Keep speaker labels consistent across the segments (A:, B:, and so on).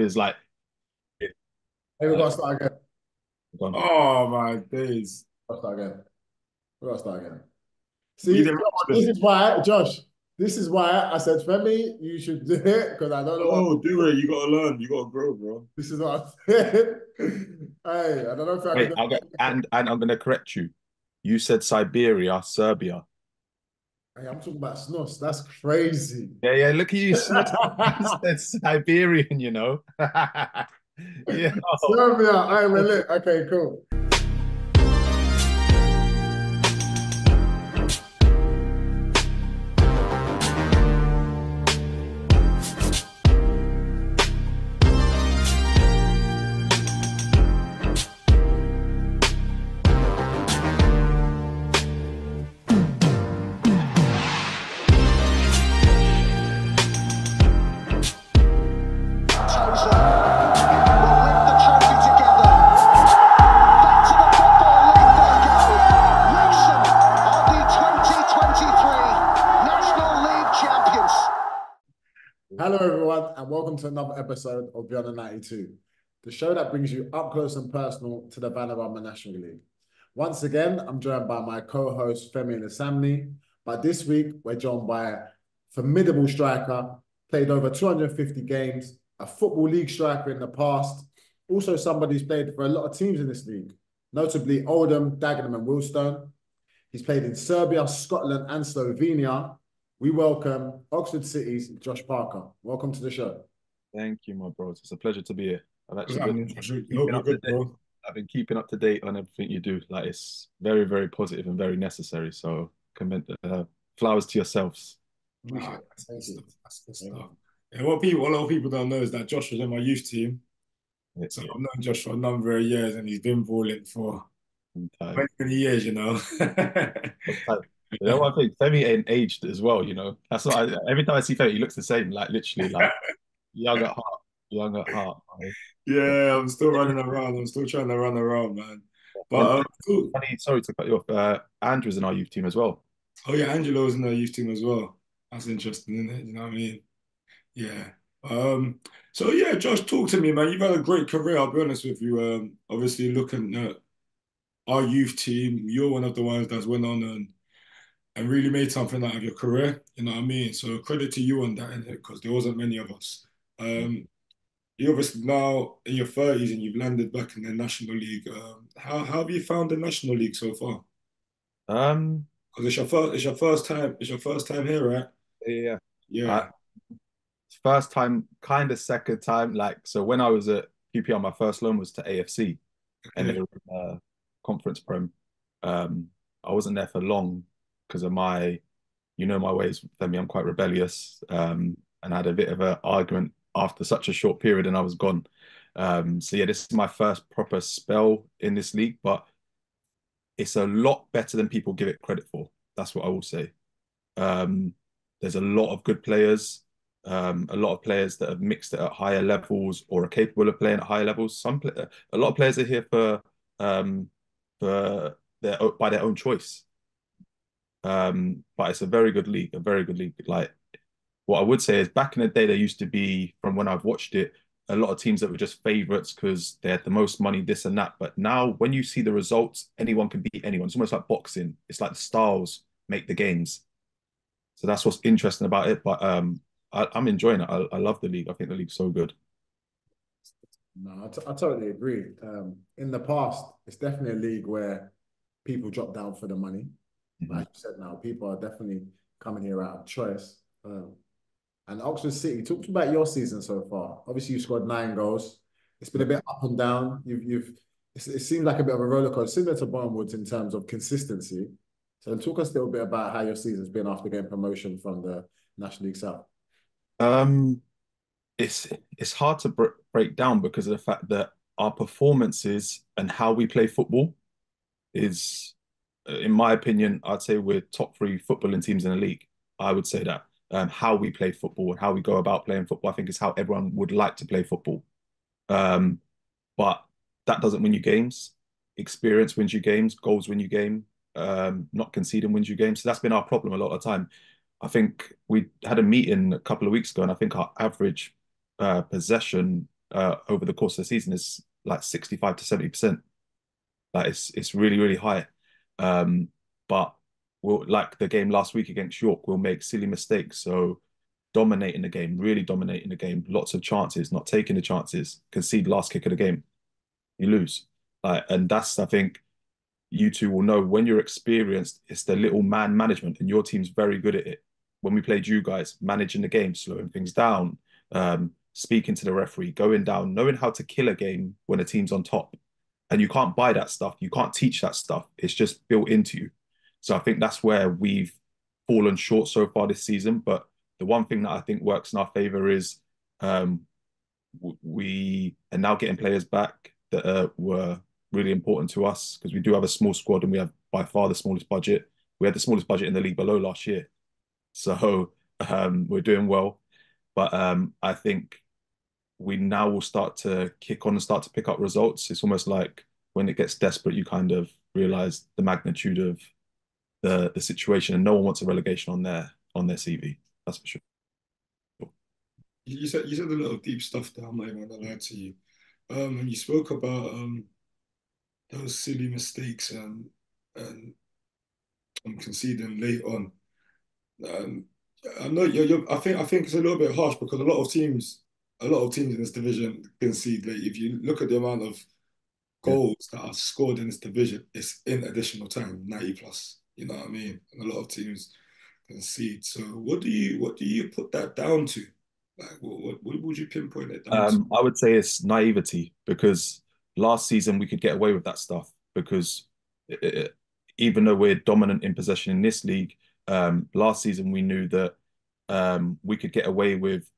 A: It's like,
B: Hey, we gotta uh, start again.
C: Oh my days.
B: Gotta start again. We gotta start again. See, this is why, Josh. This is why I said, Femi, you should do it because I don't know.
C: Oh,
B: What,
C: do it. You gotta learn. You gotta grow, bro.
B: this is what I said. hey, I don't know if I
A: Wait,
B: can.
A: I'll get, and and I'm gonna correct you. You said Siberia, Serbia.
B: Hey, I'm talking about snus. That's crazy.
A: Yeah, yeah. Look at you. Said Siberian, you know. yeah.
B: Serbia. Right, well, look. Okay, cool.
D: the
B: show that brings you up close and personal to the Vanarama National League. Once again, I'm joined by my co-host Femi and Samni, but this week we're joined by a formidable striker, played over 250 games, a football league striker in the past, also somebody who's played for a lot of teams in this league, notably Oldham, Dagenham and Wealdstone. He's played in Serbia, Scotland and Slovenia. We welcome Oxford City's Josh Parker. Welcome to the show.
A: Thank you, my bros. It's a pleasure to be here. I've actually been,
C: You
A: keeping
C: hope you're
A: up to
C: good,
A: date.
C: bro.
A: I've been keeping up to date on everything you do. Like it's very, very positive and very necessary. So commend uh, flowers to yourselves.
C: That's stuff. That's good stuff. And what people, what a lot of people don't know is that Josh was in my youth team.
A: It's
C: So I've known Josh for a number of years, and he's been balling for many, many years. You know.
A: You know what I think? Femi ain't aged as well, you know. That's what I, every time I see Femi, he looks the same, like literally like young at heart. Young at heart. man.
C: Yeah, I'm still running around. I'm still trying to run around, man. But um, cool.
A: Sorry to cut you off. Uh, Andrew's in our youth team as well.
C: Oh yeah, Angelo's in our youth team as well. That's interesting, isn't it? You know what I mean? Yeah. Um, so yeah, Josh, talk to me, man. You've had a great career, I'll be honest with you. Um, obviously looking at our youth team, you're one of the ones that's went on and and really made something out of your career. You know what I mean? So credit to you on that, because there wasn't many of us. Um, you're obviously now in your 30s and you've landed back in the National League. Um, how, how have you found the National League so far?
A: Um,
C: Because it's your first, it's your first time, it's your first time here, right?
A: yeah.
C: Yeah.
A: Uh, First time, kind of second time. Like, so when I was at QPR, my first loan was to AFC and they were in, uh, conference prem. Um, I wasn't there for long because of my, you know, my ways, Femi, I'm quite rebellious. Um, and I had a bit of an argument after such a short period and I was gone. Um, so yeah, this is my first proper spell in this league, but it's a lot better than people give it credit for. That's what I will say. Um, there's a lot of good players, um, a lot of players that have mixed it at higher levels or are capable of playing at higher levels. Some, a lot of players are here for, um, for their by their own choice. Um, but it's a very good league, a very good league. Like what I would say is back in the day, there used to be, from when I've watched it, a lot of teams that were just favorites because they had the most money, this and that. But now, when you see the results, anyone can beat anyone. It's almost like boxing. It's like the styles make the games. So that's what's interesting about it. But um, I, I'm enjoying it. I, I love the league. I think the league's so good.
B: No, I, t- I totally agree. Um, in the past, it's definitely a league where people drop down for the money.
A: Mhm.
B: Like you said, now people are definitely coming here out of choice. Um, and Oxford City, talk about your season so far. Obviously, you've scored nine goals. It's been a bit up and down. You've, you've. It seemed like a bit of a roller coaster, similar to Boreham Wood's in terms of consistency. So, talk us a little bit about how your season's been after getting promotion from the National League South.
A: Um, it's it's hard to br break down because of the fact that our performances and how we play football is, in my opinion, I'd say we're top three footballing teams in the league. I would say that. Um, how we play football and how we go about playing football, I think is how everyone would like to play football. Um, but that doesn't win you games. Experience wins you games. Goals win you game. Um, not conceding wins you games. So that's been our problem a lot of the time. I think we had a meeting a couple of weeks ago, and I think our average uh, possession uh, over the course of the season is like 65 to 70%. Like it's it's really, really high. Um, but we'll like the game last week against York, we'll make silly mistakes. So dominating the game, really dominating the game, lots of chances, not taking the chances, concede last kick of the game, you lose. Like, and that's I think you two will know when you're experienced, it's the little man management, and your team's very good at it. When we played you guys, managing the game, slowing things down, um, speaking to the referee, going down, knowing how to kill a game when a team's on top. And you can't buy that stuff. You can't teach that stuff. It's just built into you. So I think that's where we've fallen short so far this season. But the one thing that I think works in our favor is um, we are now getting players back that uh, were really important to us because we do have a small squad and we have by far the smallest budget. We had the smallest budget in the league below last year. So um, we're doing well. But um, I think we now will start to kick on and start to pick up results. It's almost like when it gets desperate, you kind of realize the magnitude of the the situation, and no one wants a relegation on their on their CV. That's for sure.
C: You said you said a lot of deep stuff there. I'm not even gonna lie to you. Um, and you spoke about um those silly mistakes and and I'm conceding late on. Um, I know you're, you're, I think I think it's a little bit harsh because a lot of teams, a lot of teams in this division concede late. If you look at the amount of goals that are scored in this division, it's in additional time, 90 plus. You know what I mean? And a lot of teams concede. So what do you what do you put that down to? Like what what, what would you pinpoint it down
A: um, I would say it's naivety because last season we could get away with that stuff because it, even though we're dominant in possession in this league, um, last season we knew that um, we could get away with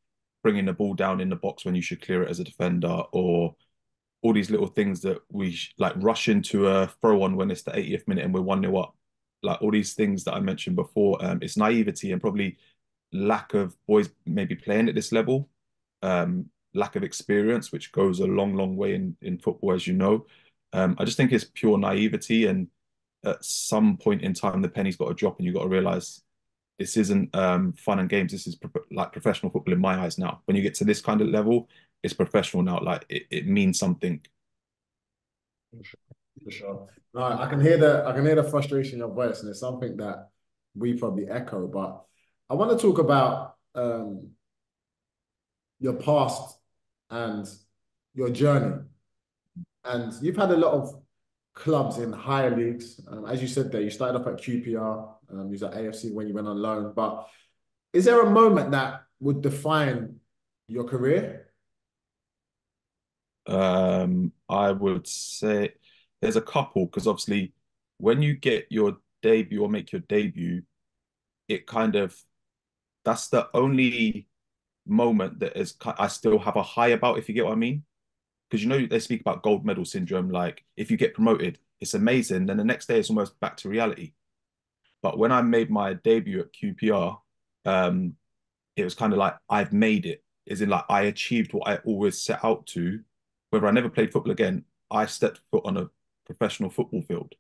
A: bringing the ball down in the box when you should clear it as a defender, or all these little things that we like rush into a throw on when it's the 80th minute and we're one 0 up. Like all these things that I mentioned before, um, it's naivety and probably lack of boys maybe playing at this level, um, lack of experience, which goes a long, long way in in football, as you know. Um, I just think it's pure naivety and at some point in time the penny's got to drop and you've got to realize this isn't um, fun and games. This is pro like professional football in my eyes now. When you get to this kind of level, it's professional now. Like it, it means something.
B: For sure. No, I can hear the I can hear the frustration in your voice, and it's something that we probably echo. But I want to talk about um, your past and your journey. And you've had a lot of clubs in higher leagues. Um, as you said there, you started off at QPR, um, you was at AFC when you went on loan. But is there a moment that would define your career?
A: Um, I would say there's a couple because obviously when you get your debut or make your debut, it kind of that's the only moment that is I still have a high about, if you get what I mean because you know they speak about gold medal syndrome. Like if you get promoted, it's amazing. Then the next day it's almost back to reality. But when I made my debut at QPR, um, it was kind of like I've made it. Is in like I achieved what I always set out to. Whether I never played football again, I stepped foot on a professional football field.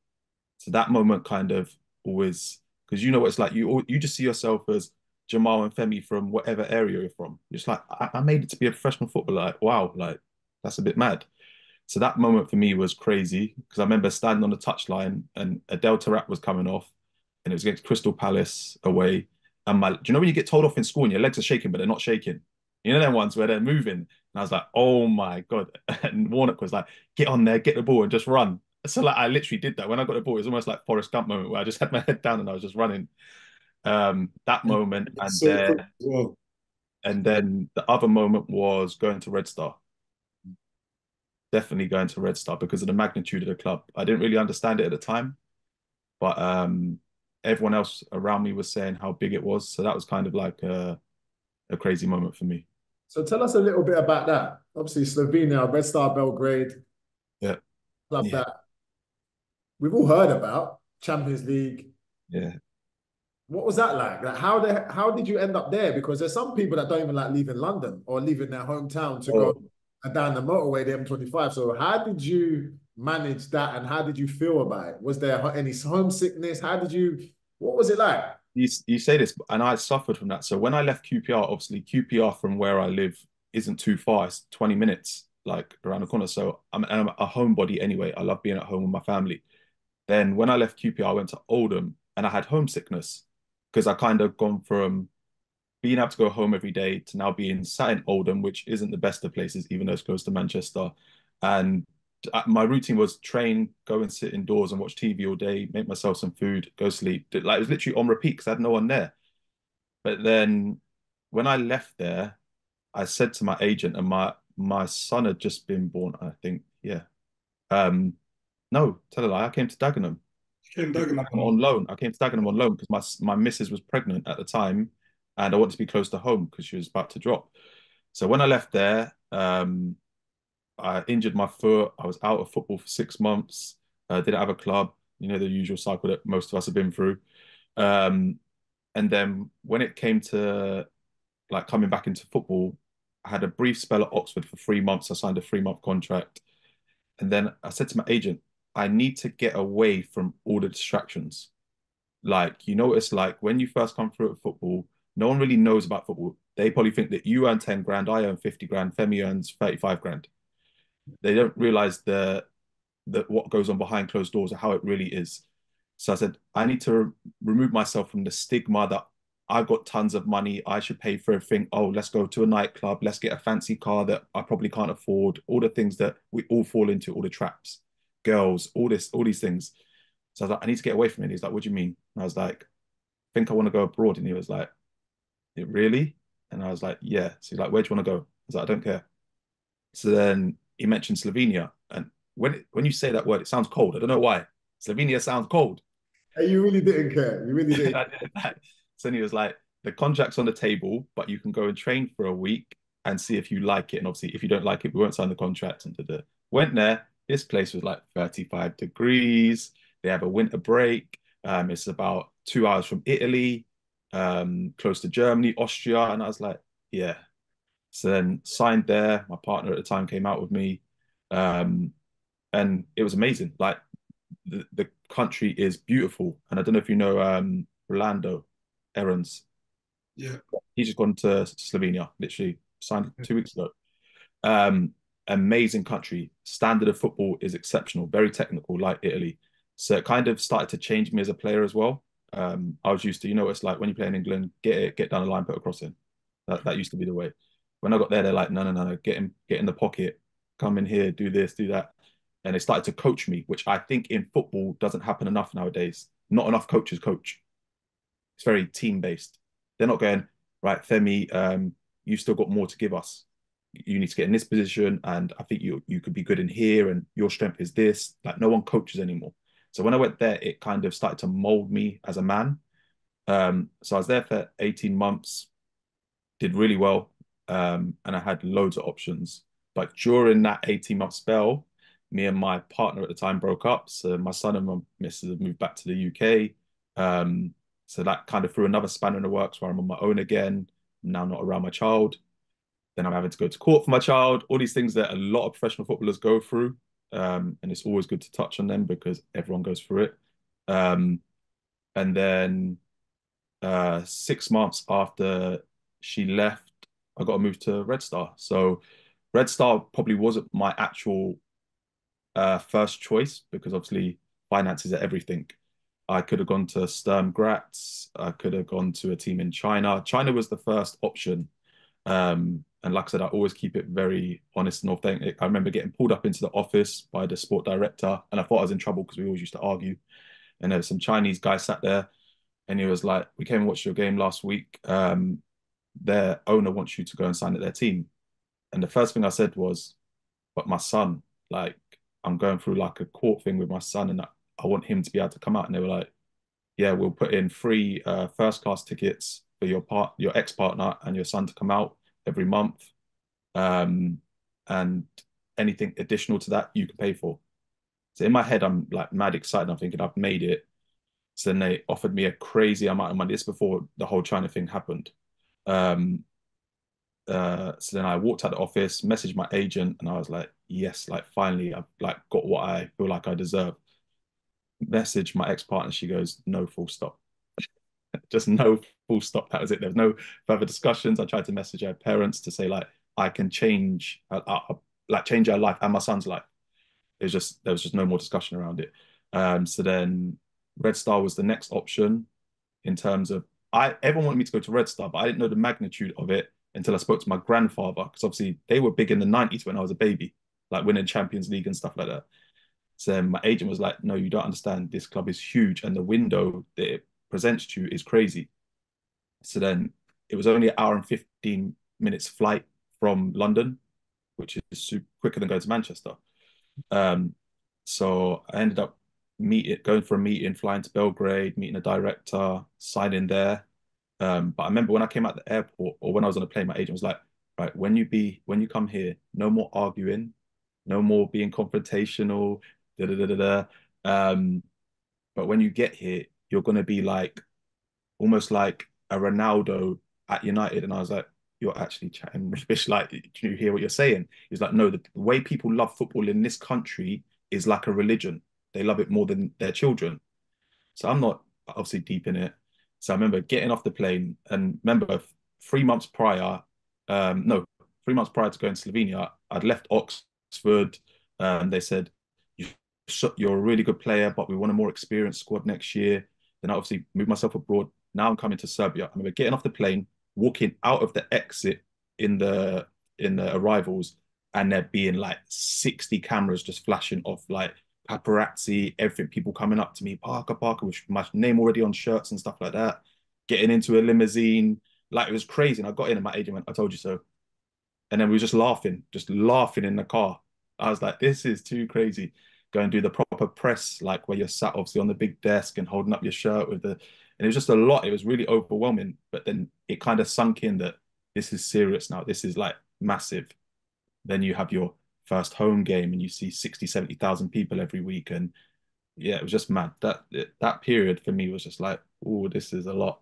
A: So that moment kind of always because you know what it's like. You you just see yourself as Jamal and Femi from whatever area you're from. You're just like I, I made it to be a professional footballer. Like wow, like that's a bit mad. So that moment for me was crazy because I remember standing on the touchline and Adel Taarabt was coming off and it was against Crystal Palace away. And my, do you know when you get told off in school and your legs are shaking, but they're not shaking? You know them ones where they're moving. And I was like, oh my God. And Warnock was like, get on there, get the ball and just run. So like I literally did that. When I got the ball, it was almost like Forrest Gump moment where I just had my head down and I was just running. Um, that moment and
C: so
A: then
C: well.
A: and then the other moment was going to Red Star definitely going to Red Star because of the magnitude of the club. I didn't really understand it at the time, but um, everyone else around me was saying how big it was. So that was kind of like a, a crazy moment for me.
B: So tell us a little bit about that. Obviously, Slovenia, Red Star Belgrade.
A: Yeah.
B: Love
A: Yeah.
B: that we've all heard about, Champions League.
A: Yeah.
B: What was that like? Like how the how did you end up there? Because there's some people that don't even like leaving London or leaving their hometown to
A: Oh.
B: go down the motorway, the M25. So how did you manage that and how did you feel about it? Was there any homesickness? How did you what was it like?
A: You, you say this, and I suffered from that. So when I left QPR, obviously QPR from where I live isn't too far. It's 20 minutes like around the corner. So I'm, I'm a homebody anyway. I love being at home with my family. Then when I left QPR, I went to Oldham and I had homesickness because I kind of gone from being able to go home every day to now being sat in Oldham, which isn't the best of places, even though it's close to Manchester. And uh, my routine was train, go and sit indoors and watch TV all day, make myself some food, go sleep. Like it was literally on repeat because I had no one there. But then when I left there, I said to my agent, and my my son had just been born, I think. Yeah. Um, no, tell a lie. I came to Dagenham.
C: Came Dagenham
A: on loan. I came to Dagenham on loan because my my missus was pregnant at the time, and I wanted to be close to home because she was about to drop. So when I left there, um, I injured my foot. I was out of football for six months. I didn't have a club. You know the usual cycle that most of us have been through. Um, and then when it came to like coming back into football, I had a brief spell at Oxford for three months. I signed a three month contract. And then I said to my agent, I need to get away from all the distractions. Like, you know, it's like when you first come through at football, no one really knows about football. They probably think that you earn 10 grand, I earn 50 grand, Femi earns 35 grand. They don't realize the, the what goes on behind closed doors or how it really is. So I said, I need to re remove myself from the stigma that I've got tons of money. I should pay for everything. Oh, let's go to a nightclub. Let's get a fancy car that I probably can't afford. All the things that we all fall into, all the traps, girls, all this, all these things. So I was like, I need to get away from it. He's like, what do you mean? And I was like, I think I want to go abroad. And he was like, it really? And I was like, yeah. So he's like, where do you want to go? I was like, I don't care. So then he mentioned Slovenia. And when when you say that word, it sounds cold. I don't know why. Slovenia sounds cold.
B: Hey, you really didn't care. You really didn't.
A: So he was like, the contract's on the table, but you can go and train for a week and see if you like it. And obviously, if you don't like it, we won't sign the contract. And da-da. went there. This place was like 35 degrees. They have a winter break. Um, it's about two hours from Italy, um, close to Germany, Austria. And I was like, yeah. So then signed there. My partner at the time came out with me. Um, and it was amazing. Like the, the country is beautiful. And I don't know if you know um, Rolando. Aarons.
C: Yeah.
A: He's just gone to Slovenia, literally signed two weeks ago. Um, amazing country. Standard of football is exceptional, very technical, like Italy. So it kind of started to change me as a player as well. Um, I was used to, you know, it's like when you play in England, get it, get down the line, put a cross in. That that used to be the way. When I got there, they're like, no, no, no, no, get in, get in the pocket, come in here, do this, do that. And they started to coach me, which I think in football doesn't happen enough nowadays. Not enough coaches coach. It's very team based. They're not going right, Femi. Um, you've still got more to give us. You need to get in this position, and I think you you could be good in here, and your strength is this. Like no one coaches anymore. So when I went there, it kind of started to mold me as a man. Um, so I was there for 18 months, did really well, um, and I had loads of options. But during that 18 month spell, me and my partner at the time broke up. So my son and my missus have moved back to the UK. Um, so that kind of threw another spanner in the works where I'm on my own again. I'm now not around my child. Then I'm having to go to court for my child. All these things that a lot of professional footballers go through. Um, and it's always good to touch on them because everyone goes through it. Um, and then uh, six months after she left, I got to move to Red Star. So Red Star probably wasn't my actual uh, first choice because obviously finances are everything. I could have gone to Sturm Graz. I could have gone to a team in China. China was the first option. Um, and like I said, I always keep it very honest and authentic. I remember getting pulled up into the office by the sport director, and I thought I was in trouble because we always used to argue. And there was some Chinese guy sat there, and he was like, "We came and watched your game last week. Um, their owner wants you to go and sign at their team." And the first thing I said was, "But my son, like, I'm going through like a court thing with my son, and I want him to be able to come out. And they were like, yeah, we'll put in free uh, first class tickets for your part, your ex partner and your son to come out every month. Um, and anything additional to that, you can pay for. So in my head, I'm like mad excited. I'm thinking I've made it. So then they offered me a crazy amount of money. This before the whole China thing happened. Um, uh, so then I walked out of the office, messaged my agent, and I was like, yes, like finally I've like got what I feel like I deserve message my ex partner. She goes, no full stop. Just no full stop. That was it. There was no further discussions. I tried to message her parents to say, like, I can change, uh, uh, like change our life and my son's life. It was just there was just no more discussion around it. Um, so then Red Star was the next option in terms of I everyone wanted me to go to Red Star, but I didn't know the magnitude of it until I spoke to my grandfather because obviously they were big in the 90s when I was a baby, like winning Champions League and stuff like that. So my agent was like, "No, you don't understand. This club is huge, and the window that it presents to you is crazy." So then it was only an hour and 15 minutes flight from London, which is super quicker than going to Manchester. Um, so I ended up meeting, going for a meeting, flying to Belgrade, meeting a director, signing there. Um, but I remember when I came out the airport or when I was on a plane, my agent was like, right, when you be when you come here, no more arguing, no more being confrontational, da da da da da. Um, but when you get here, you're gonna be like almost like a Ronaldo at United. And I was like, you're actually chatting rubbish. Like, do you hear what you're saying? He's like, no, the, the way people love football in this country is like a religion. They love it more than their children. So I'm not obviously deep in it. So I remember getting off the plane and remember three months prior, um, no, three months prior to going to Slovenia, I'd left Oxford. Um, they said, you're a really good player, but we want a more experienced squad next year. Then I obviously moved myself abroad. Now I'm coming to Serbia. I remember getting off the plane, walking out of the exit in the in the arrivals, and there being like 60 cameras just flashing off like paparazzi, everything, people coming up to me, Parker, Parker, with my name already on shirts and stuff like that, getting into a limousine. Like it was crazy. And I got in and my agent went, I told you so. And then we were just laughing, just laughing in the car. I was like, this is too crazy. Go and do the proper press, like where you're sat obviously on the big desk and holding up your shirt with the, and it was just a lot. It was really overwhelming. But then it kind of sunk in that this is serious now. This is like massive. Then you have your first home game and you see 60, 70,000 people every week. And yeah, it was just mad. That that period for me was just like, oh, this is a lot.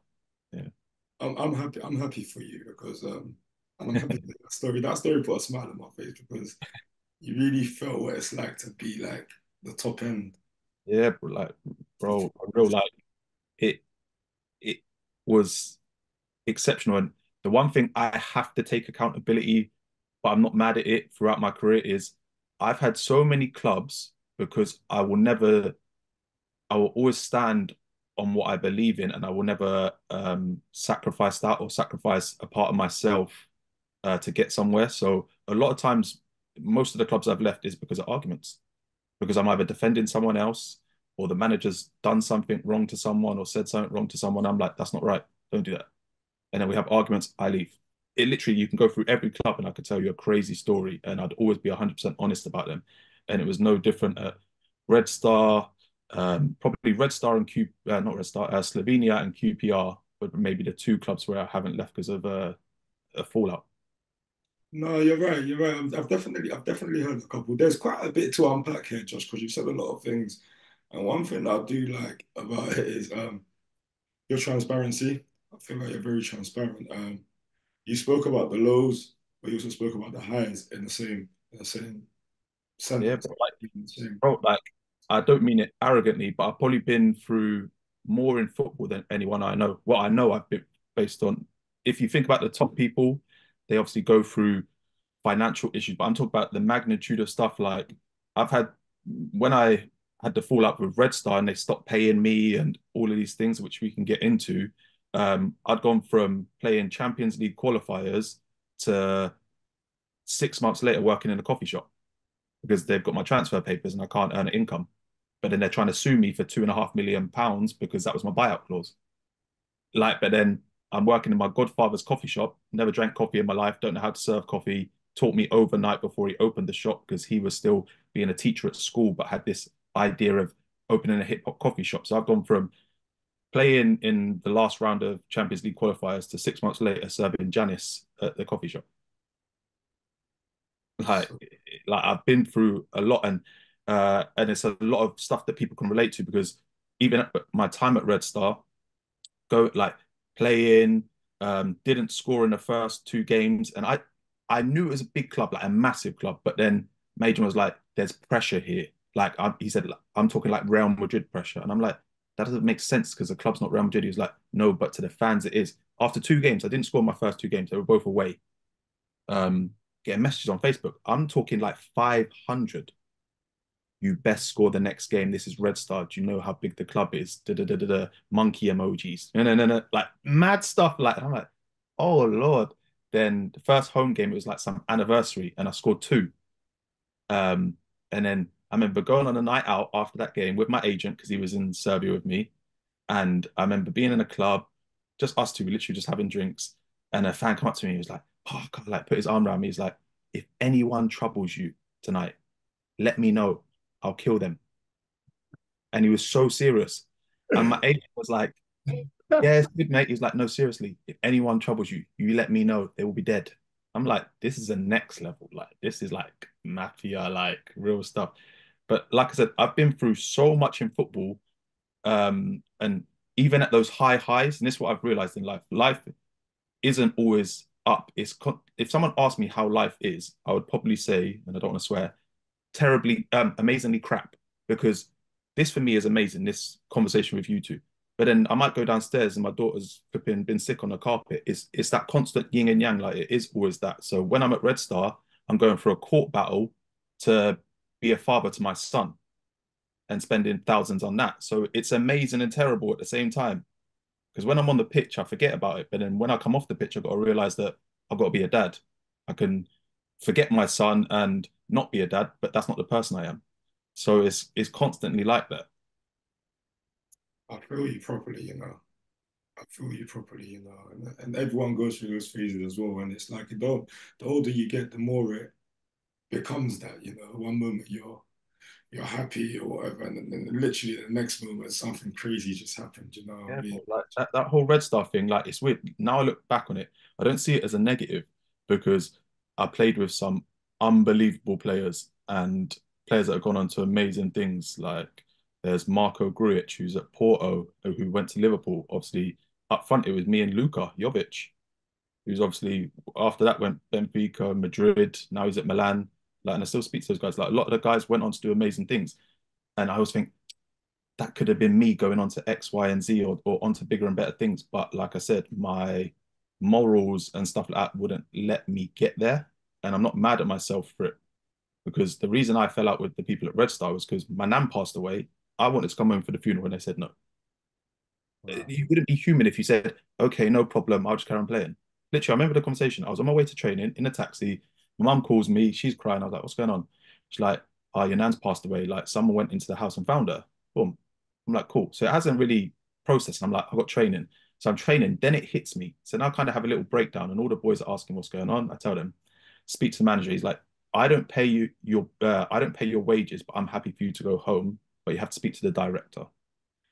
A: Yeah.
C: I'm, I'm happy. I'm happy for you because um, I'm happy that story. That story put a smile on my face because you really felt what it's like to be like the top end.
A: Yeah, bro, like bro, real like it. It was exceptional, and the one thing I have to take accountability but I'm not mad at it throughout my career is I've had so many clubs because I will never, I will always stand on what I believe in and I will never um, sacrifice that or sacrifice a part of myself uh, to get somewhere. So a lot of times, most of the clubs I've left is because of arguments, because I'm either defending someone else or the manager's done something wrong to someone or said something wrong to someone. I'm like, that's not right. Don't do that. And then we have arguments. I leave it literally you can go through every club and I could tell you a crazy story and I'd always be 100% honest about them. And it was no different at Red Star, um, probably Red Star and Q, uh, not Red Star, uh, Slovenia and QPR, but maybe the two clubs where I haven't left because of uh, a fallout.
C: No, you're right. You're right. I've definitely, I've definitely heard a couple. There's quite a bit to unpack here, Josh, because you've said a lot of things. And one thing I do like about it is um, your transparency. I feel like you're very transparent. Um, you spoke about the lows, but you also spoke about the highs in the same in the same
A: sentence. Yeah, like, same. bro, like I don't mean it arrogantly, but I've probably been through more in football than anyone I know. Well, I know I've been based on. If you think about the top people, they obviously go through financial issues, but I'm talking about the magnitude of stuff. Like I've had when I had the fallout with Red Star and they stopped paying me and all of these things, which we can get into um, I'd gone from playing Champions League qualifiers to six months later working in a coffee shop because they've got my transfer papers and I can't earn an income. But then they're trying to sue me for two and a half million pounds because that was my buyout clause. Like, but then I'm working in my godfather's coffee shop, never drank coffee in my life, don't know how to serve coffee, taught me overnight before he opened the shop because he was still being a teacher at school, but had this idea of opening a hip hop coffee shop. So I've gone from playing in the last round of Champions League qualifiers to six months later serving Janice at the coffee shop. Like, like I've been through a lot, and uh, and it's a lot of stuff that people can relate to because even at my time at Red Star, go like playing, um, didn't score in the first two games, and I I knew it was a big club, like a massive club, but then Major was like, "There's pressure here." Like I, he said, I'm talking like Real Madrid pressure, and I'm like, that doesn't make sense because the club's not Real Madrid. He was like, no, but to the fans it is. After two games, I didn't score my first two games. They were both away. Um, getting messages on Facebook. I'm talking like 500. You best score the next game. This is Red Star. Do you know how big the club is? Da da da da da. Monkey emojis. No no no no. Like mad stuff. Like I'm like, oh lord. Then the first home game it was like some anniversary, and I scored two. Um, and then I remember going on a night out after that game with my agent because he was in Serbia with me, and I remember being in a club, just us two, literally just having drinks, and a fan come up to me. He was like, "Oh, God, like put his arm around me." He's like, "If anyone troubles you tonight, let me know. I'll kill them." And he was so serious, and my agent was like, "Yeah, it's good, mate." He's like, "No, seriously. If anyone troubles you, you let me know. They will be dead." I'm like, "This is a next level. Like, this is like mafia, like real stuff." But like I said, I've been through so much in football, um, and even at those high highs, and this is what I've realized in life: life isn't always up. It's if someone asked me how life is, I would probably say, and I don't want to swear, terribly, um, amazingly crap. Because this for me is amazing. This conversation with you two. But then I might go downstairs and my daughter's been been sick on the carpet. It's it's that constant yin and yang. Like it is always that. So when I'm at Red Star, I'm going for a court battle to be a father to my son and spending thousands on that. So it's amazing and terrible at the same time. Because when I'm on the pitch, I forget about it. But then when I come off the pitch, I've got to realize that I've got to be a dad. I can forget my son and not be a dad, but that's not the person I am. So it's it's constantly like that.
C: I feel you properly, you know. I feel you properly, you know, and, and everyone goes through those phases as well. And it's like the, the older you get, the more it becomes that, you know. One moment you're you're happy or whatever, and then literally the next moment something crazy just happened. You know,
A: yeah,
C: I mean?
A: like that, that whole Red Star thing, like it's weird. Now I look back on it, I don't see it as a negative because I played with some unbelievable players and players that have gone on to amazing things. Like there's Marko Grujic, who's at Porto, who went to Liverpool. Obviously, up front it was me and Luka Jovic, who's obviously after that went Benfica, Madrid. Now he's at Milan. Like, and I still speak to those guys. Like a lot of the guys went on to do amazing things, and I always think that could have been me going on to X, Y, and Z or or onto bigger and better things. But like I said, my morals and stuff like that wouldn't let me get there, and I'm not mad at myself for it because the reason I fell out with the people at Red Star was because my nan passed away. I wanted to come home for the funeral, and they said no. Wow. Eh, you wouldn't be human if you said, "Okay, no problem, I'll just carry on playing." Literally, I remember the conversation. I was on my way to training in a taxi. My mum calls me, she's crying. I was like, what's going on? She's like, oh, your nan's passed away. Like someone went into the house and found her. Boom. I'm like, cool. So it hasn't really processed. I'm like, I've got training. So I'm training. Then it hits me. So now I kind of have a little breakdown and all the boys are asking what's going on. I tell them, speak to the manager. He's like, I don't pay you your uh, I don't pay your wages, but I'm happy for you to go home. But you have to speak to the director.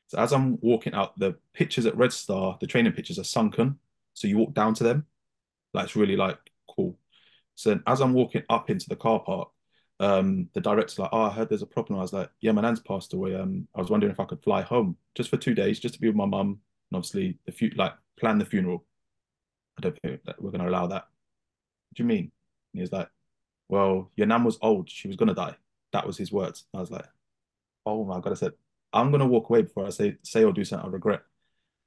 A: So as I'm walking out, the pictures at Red Star, the training pictures are sunken. So you walk down to them. It's really like cool. So as I'm walking up into the car park, um, the director's like, "Oh, I heard there's a problem." I was like, "Yeah, my nan's passed away. Um, I was wondering if I could fly home just for two days, just to be with my mum, and obviously the fu- like plan the funeral." I don't think that we're going to allow that. What do you mean? And he was like, "Well, your nan was old. She was going to die." That was his words. I was like, "Oh my god!" I said, "I'm going to walk away before I say say or do something I regret."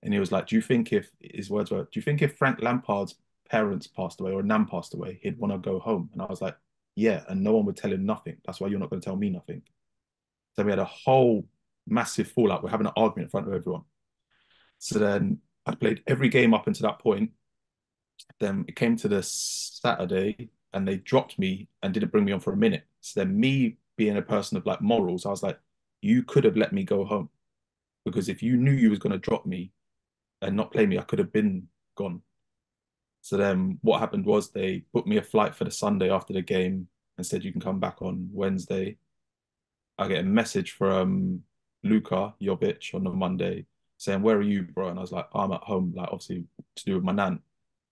A: And he was like, "Do you think if his words were, do you think if Frank Lampard's parents passed away or Nan passed away, he'd want to go home. And I was like, yeah, and no one would tell him nothing. That's why you're not going to tell me nothing. So we had a whole massive fallout. We're having an argument in front of everyone. So then I played every game up until that point. Then it came to the Saturday and they dropped me and didn't bring me on for a minute. So then me being a person of like morals, I was like, you could have let me go home. Because if you knew you was going to drop me and not play me, I could have been gone. So then what happened was they booked me a flight for the Sunday after the game and said you can come back on Wednesday. I get a message from Luka Jovic on the Monday saying, Where are you, bro? And I was like, I'm at home, like obviously to do with my nan.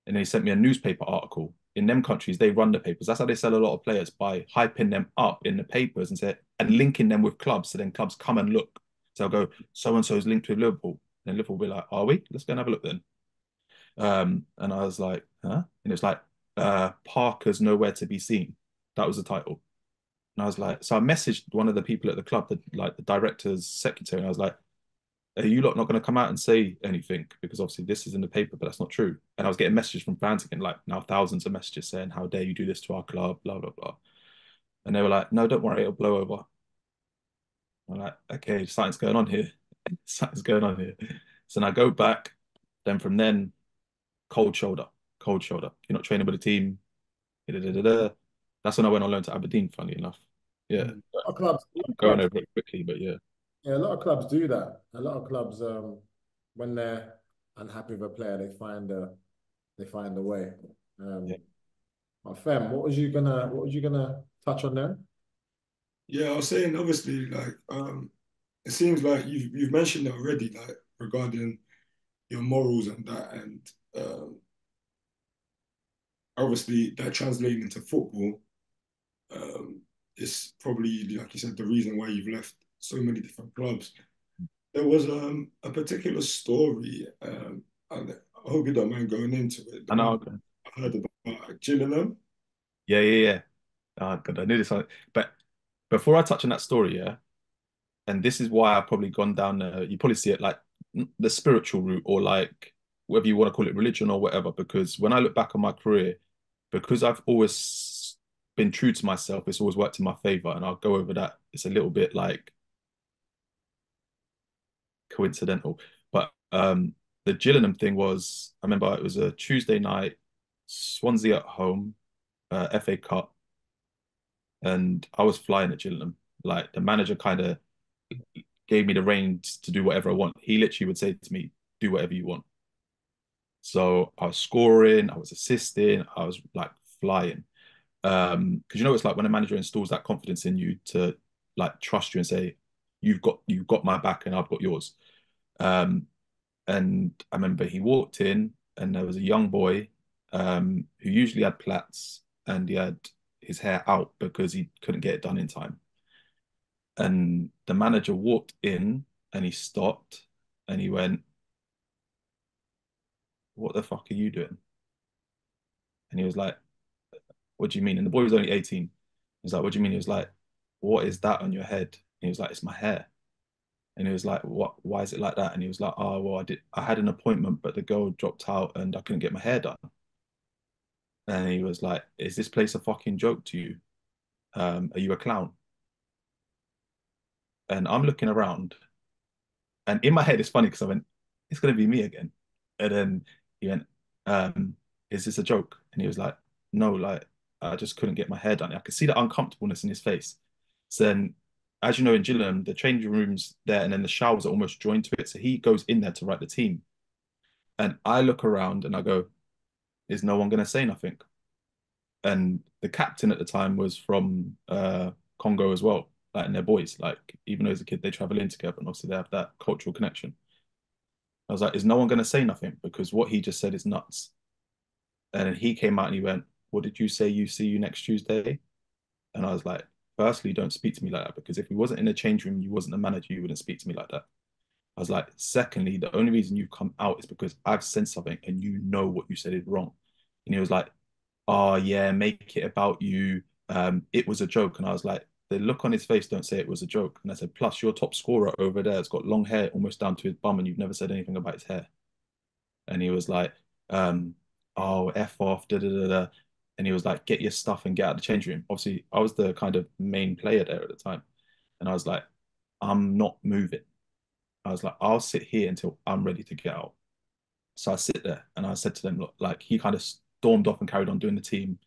A: And he sent me a newspaper article. In them countries, they run the papers. That's how they sell a lot of players by hyping them up in the papers and say and linking them with clubs. So then clubs come and look. So I'll go, so and so is linked with Liverpool. And Liverpool will be like, Are we? Let's go and have a look then. Um, and I was like, huh? And it's like, uh, Parker's nowhere to be seen. That was the title. And I was like, so I messaged one of the people at the club, the like the director's secretary, and I was like, are you lot not going to come out and say anything? Because obviously this is in the paper, but that's not true. And I was getting messages from fans again, like now thousands of messages saying, how dare you do this to our club, blah, blah, blah. And they were like, no, don't worry, it'll blow over. I'm like, okay, something's going on here. something's going on here. So then I go back. Then from then, cold shoulder, cold shoulder. You're not training with the team. Da, da, da. That's when I went on loan to Aberdeen, funny enough. Yeah.
B: Mm. A clubs,
A: I'm going over it quickly, but yeah.
B: Yeah, a lot of clubs do that. A lot of clubs, um, when they're unhappy with a player, they find a they find a way. Um,
A: Yeah.
B: but Fem, what was you gonna what was you gonna touch on then?
C: Yeah, I was saying obviously like um it seems like you've you've mentioned it already, like regarding your morals and that and um obviously that translating into football um is probably like you said the reason why you've left so many different clubs. There was um a particular story um and I hope you don't mind going into it.
A: I know. okay.
C: I heard about Gillingham.
A: Yeah, yeah, yeah. Oh, God, I knew this one. But before I touch on that story, yeah, and this is why I've probably gone down, uh, you probably see it like the spiritual route or like whether you want to call it religion or whatever. Because when I look back on my career, because I've always been true to myself, it's always worked in my favor. And I'll go over that. It's a little bit like coincidental. But um, the Gillingham thing was, I remember it was a Tuesday night, Swansea at home, uh, FA Cup, and I was flying at Gillingham. Like the manager kind of gave me the reins to do whatever I want. He literally would say to me, "Do whatever you want." So I was scoring, I was assisting, I was like flying. Um, because you know it's like when a manager installs that confidence in you to like trust you and say, "You've got you've got my back and I've got yours." Um, and I remember he walked in and there was a young boy um, who usually had plaits and he had his hair out because he couldn't get it done in time. And the manager walked in and he stopped and he went, What the fuck are you doing? And he was like, What do you mean? And the boy was only 18. He's like, What do you mean? He was like, What is that on your head? He was like, It's my hair. And he was like, "What? Why is it like that?" And he was like, "Oh, well, I did. I had an appointment, but the girl dropped out, and I couldn't get my hair done." And he was like, "Is this place a fucking joke to you? Um, are you a clown?" And I'm looking around, and in my head, it's funny because I went, "It's gonna be me again." And then he went, um, "Is this a joke?" And he was like, "No, like I just couldn't get my hair done." I could see the uncomfortableness in his face. So then as you know, in Gillingham, the changing rooms there and then the showers are almost joined to it. So he goes in there to write the team. And I look around and I go, is no one going to say nothing? And the captain at the time was from uh, Congo as well, like, and they're boys. Like, even though he's a kid, they travel in together and obviously they have that cultural connection. I was like, is no one going to say nothing? Because what he just said is nuts. And then he came out and he went, what did you say? You see you next Tuesday? And I was like, firstly, don't speak to me like that because if he wasn't in the change room, you wasn't the manager, you wouldn't speak to me like that. I was like, secondly, the only reason you've come out is because I've said something and you know what you said is wrong. And he was like, oh yeah, make it about you. Um, it was a joke. And I was like, the look on his face don't say it was a joke. And I said, plus your top scorer over there has got long hair almost down to his bum and you've never said anything about his hair. And he was like, um, oh, F off, da da da da and he was like, "Get your stuff and get out of the change room." Obviously, I was the kind of main player there at the time, and I was like, "I'm not moving." I was like, "I'll sit here until I'm ready to get out." So I sit there, and I said to them, "Look, like he kind of stormed off and carried on doing the team."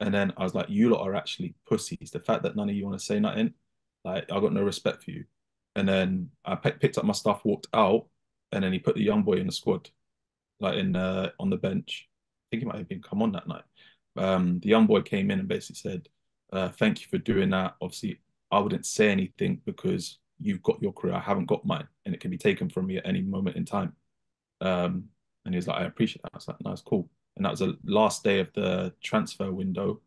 A: And then I was like, "You lot are actually pussies. The fact that none of you want to say nothing, like I got no respect for you." And then I picked up my stuff, walked out, and then he put the young boy in the squad, like in uh, on the bench. I think he might have been come on that night um, the young boy came in and basically said, uh, "Thank you for doing that." Obviously, I wouldn't say anything because you've got your career, I haven't got mine, and it can be taken from me at any moment in time. Um, and he was like, "I appreciate that." I was like, "No, it's cool." And that was the last day of the transfer window.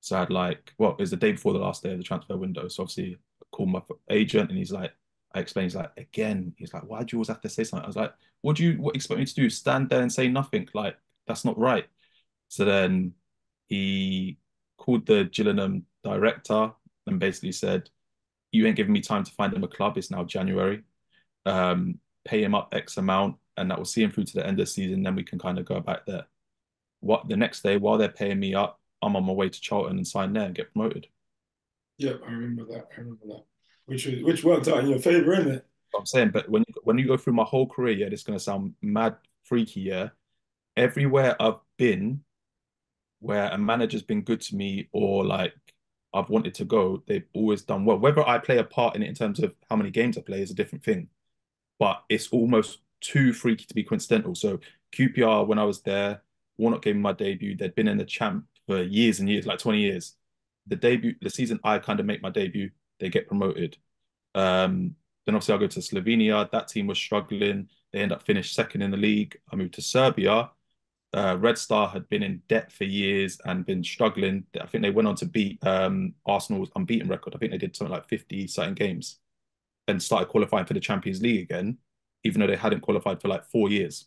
A: So I had like, well, it was the day before the last day of the transfer window. So obviously, I called my agent, and he's like, I explained, he's like, again, he's like, why do you always have to say something? I was like, what do you what expect me to do? Stand there and say nothing? Like, that's not right. So then he called the Gillingham director and basically said, You ain't giving me time to find him a club. It's now January. um, pay him up X amount, and that will see him through to the end of the season. Then we can kind of go back there. What the next day, while they're paying me up, I'm on my way to Charlton and sign there and get promoted.
C: Yeah, I remember that. I remember that. Which which worked out in your favor, isn't it?
A: I'm saying, but when you, when you go through my whole career, yeah, this is gonna sound mad freaky, yeah. Everywhere I've been, where a manager's been good to me or like I've wanted to go, they've always done well. Whether I play a part in it in terms of how many games I play is a different thing, but it's almost too freaky to be coincidental. So QPR, when I was there, Warnock gave me my debut. They'd been in the champ for years and years, like 20 years. The debut, the season I kind of make my debut, they get promoted. Um, then obviously I go to Slovenia. That team was struggling. They end up finished second in the league. I moved to Serbia. Uh, Red Star had been in debt for years and been struggling. I think they went on to beat um, Arsenal's unbeaten record. I think they did something like 50 certain games and started qualifying for the Champions League again, even though they hadn't qualified for like four years.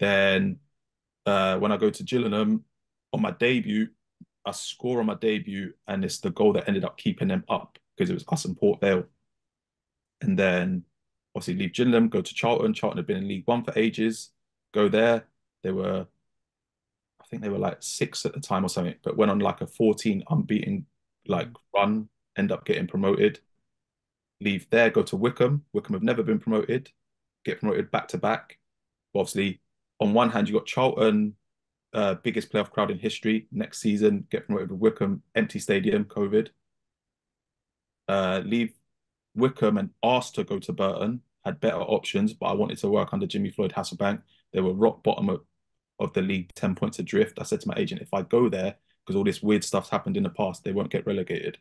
A: Then uh, when I go to Gillingham on my debut, I score on my debut, and it's the goal that ended up keeping them up because it was us and Port Vale. And then obviously leave Gillingham, go to Charlton. Charlton had been in League One for ages. Go there. They were, think they were like six at the time or something, but went on like a 14 unbeaten like run, end up getting promoted. Leave there, go to Wycombe. Wycombe have never been promoted, get promoted back to back. Obviously, on one hand, you got Charlton, uh, biggest playoff crowd in history. Next season, get promoted with Wycombe, empty stadium, COVID. Uh, leave Wycombe and asked to go to Burton, had better options, but I wanted to work under Jimmy Floyd Hasselbaink. They were rock bottom of, of the league, 10 points adrift. I said to my agent, if I go there, because all this weird stuff's happened in the past, they won't get relegated.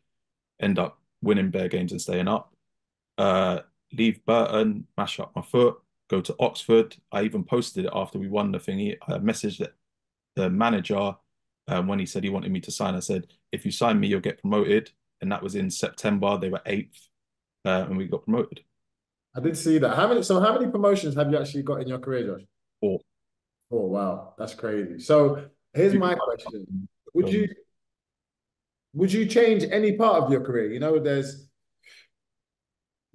A: End up winning bare games and staying up. Uh, leave Burton, mash up my foot, go to Oxford. I even posted it after we won the thingy. I messaged the, the manager um, when he said he wanted me to sign. I said, if you sign me, you'll get promoted. And that was in September. They were eighth uh, and we got promoted.
B: I did see that. How many? So how many promotions have you actually got in your career, Josh?
A: Four.
B: Oh wow, that's crazy. So here's my question: Would you would you change any part of your career? You know, there's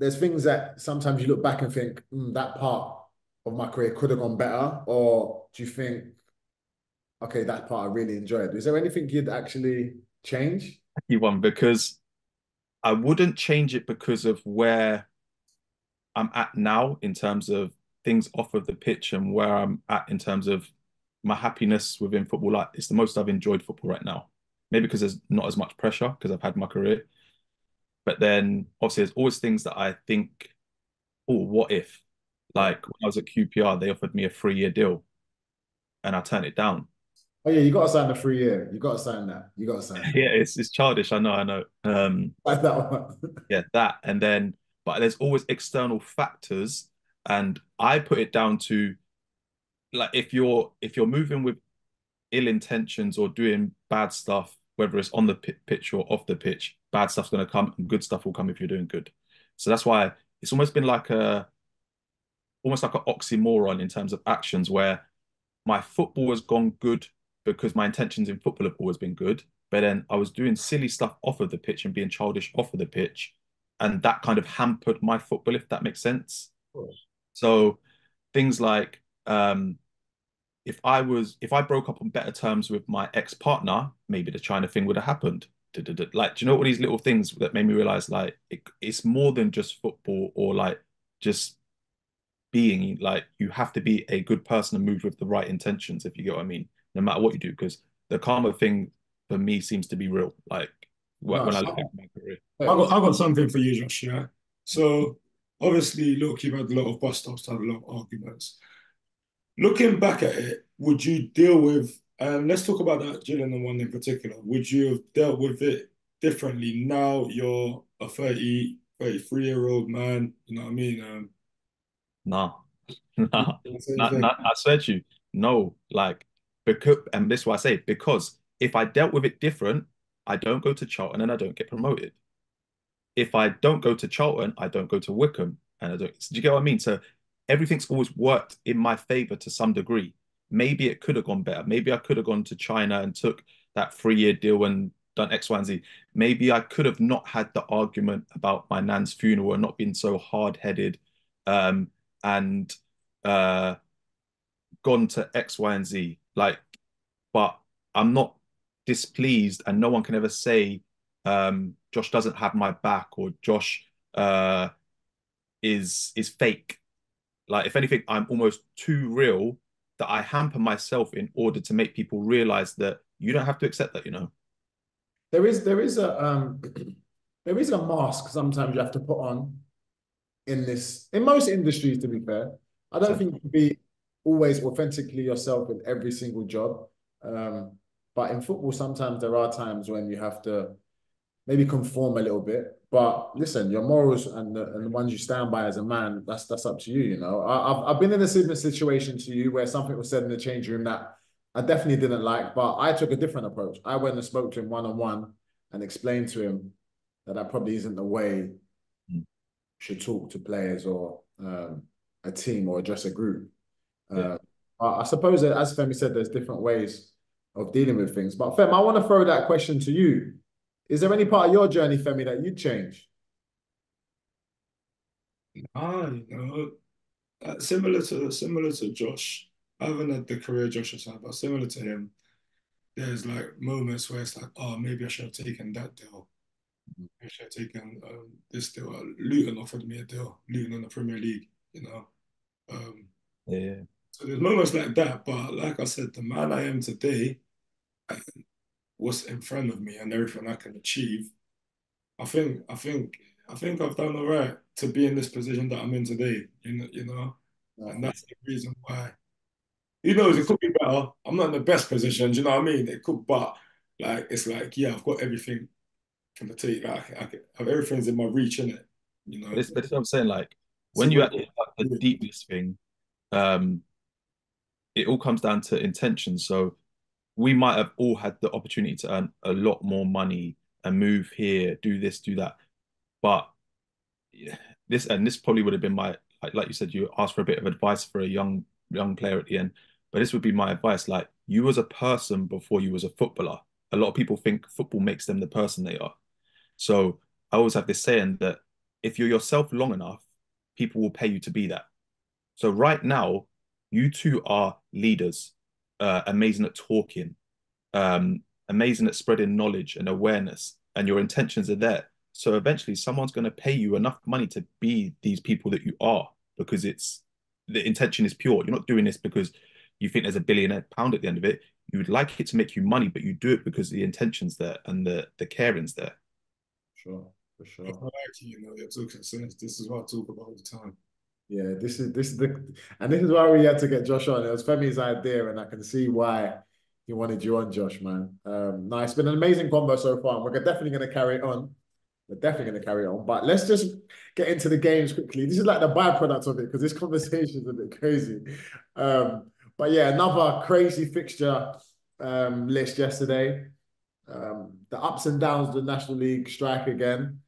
B: there's things that sometimes you look back and think mm, that part of my career could have gone better, or do you think, okay, that part I really enjoyed? Is there anything you'd actually change?
A: You won because I wouldn't change it because of where I'm at now in terms of things off of the pitch and where I'm at in terms of my happiness within football. Like it's the most I've enjoyed football right now. Maybe because there's not as much pressure because I've had my career. But then obviously there's always things that I think, oh, what if? Like when I was at QPR, they offered me a three-year deal and I turned it down.
B: Oh yeah, you got to sign the three year. You got to sign that. You got to sign. That.
A: Yeah, it's it's childish. I know, I know. Um,
B: Like that one.
A: yeah, that, and then, but there's always external factors, and I put it down to, like, if you're if you're moving with ill intentions or doing bad stuff, whether it's on the pitch or off the pitch, bad stuff's gonna come, and good stuff will come if you're doing good. So that's why it's almost been like a, almost like an oxymoron in terms of actions where my football has gone good because my intentions in football have always been good. But then I was doing silly stuff off of the pitch and being childish off of the pitch. And that kind of hampered my football, if that makes sense. So things like um, if I was if I broke up on better terms with my ex-partner, maybe the China thing would have happened. Like, do you know what these little things that made me realize like it, it's more than just football or like just being like you have to be a good person and move with the right intentions, if you get what I mean no matter what you do, because the karma thing for me seems to be real. Like when, when I look at my career.
C: I got, I got something for you, Josh. Yeah. So obviously, look, you've had a lot of bus stops, had a lot of arguments. Looking back at it, would you deal with? And let's talk about that Gillingham one in particular. Would you have dealt with it differently? Now you're a 30, 33 year old man. You know what I mean? Um,
A: no, no, no, no, I swear to you, no. Like because and this is why I say because if I dealt with it different, I don't go to Charlton and I don't get promoted. If I don't go to Charlton, I don't go to Wycombe, and I don't. Do you get what I mean? So everything's always worked in my favor to some degree. Maybe it could have gone better. Maybe I could have gone to China and took that three-year deal and done X, Y, and Z. Maybe I could have not had the argument about my nan's funeral and not been so hard-headed um, and uh, gone to X, Y, and Z. Like, but I'm not displeased, and no one can ever say um, Josh doesn't have my back or Josh uh, is is fake. Like, if anything, I'm almost too real that I hamper myself in order to make people realize that you don't have to accept that, you know.
B: There is there is a um there is a mask sometimes you have to put on in this in most industries to be fair. I don't think you can be always authentically yourself in every single job. Um, but in football, sometimes there are times when you have to maybe conform a little bit. But listen, your morals and the, and the ones you stand by as a man, that's that's up to you. You know, I, have I've been in a similar situation to you where something was said in the change room that I definitely didn't like, but I took a different approach. I went and spoke to him one on one and explained to him that that probably isn't the way mm. should talk to players or um, a team or just a group. Yeah. Uh, I suppose that, as Femi said, there's different ways of dealing with things. But Fem, I want to throw that question to you. Is there any part of your journey, Femi, that you'd change?
C: Ah, you know, uh, similar to similar to Josh. I haven't had the career Josh has had, but similar to him, there's like moments where it's like, oh, maybe I should have taken that deal. Maybe I should have taken um, this deal. Uh, Luton offered me a deal. Luton in the Premier League, you know. Um,
A: yeah.
C: So there's moments like that, but like I said, the man I am today, what's in front of me and everything I can achieve, I think, I think, I think I've done all right to be in this position that I'm in today. You know, you know, and that's the reason why. Who knows? It could be better. I'm not in the best position. Do you know what I mean? It could, but like it's like yeah, I've got everything from the take. Like I have everything's in my reach, in it. You know.
A: But it's, but it's what I'm saying. Like when you actually like the deepest thing, um, it all comes down to intention. So we might have all had the opportunity to earn a lot more money and move here, do this, do that. But this and this probably would have been my like, like you said, you asked for a bit of advice for a young young player at the end. But this would be my advice: like you as a person before you was a footballer. A lot of people think football makes them the person they are. So I always have this saying that if you're yourself long enough, people will pay you to be that. So right now, you two are leaders, uh, amazing at talking, um, amazing at spreading knowledge and awareness, and your intentions are there. So eventually, someone's going to pay you enough money to be these people that you are because it's the intention is pure. You're not doing this because you think there's a billionaire pound at the end of it. You would like it to make you money, but you do it because the intention's there and the the caring's there.
B: Sure, for sure.
C: I you know, you're talking sense. This is what I talk about all the time.
B: Yeah, this is this is the and this is why we had to get Josh on. It was Femi's idea, and I can see why he wanted you on, Josh, man. Um, it's been an amazing combo so far. And we're definitely going to carry on. We're definitely going to carry on. But let's just get into the games quickly. This is like the byproduct of it because this conversation is a bit crazy. Um, but yeah, another crazy fixture um, list yesterday. Um, the ups and downs of the National League strike again.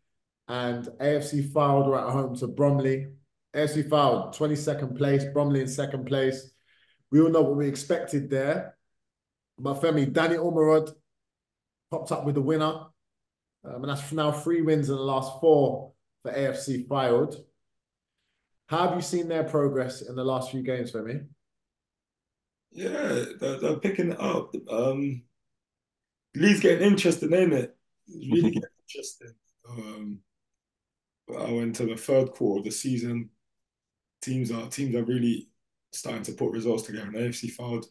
B: And AFC were at home to Bromley. AFC Fylde, 22nd place, Bromley in second place. We all know what we expected there. But Femi, Danny Ormerod popped up with the winner. Um, and that's now three wins in the last four for AFC Fylde. How have you seen their progress in the last few games, Femi?
C: Yeah, they're, they're picking it up. Um, Lee's getting interesting, ain't it? It's really getting interesting. Um, I went to the third quarter of the season teams are teams are really starting to put results together. And AFC Fylde,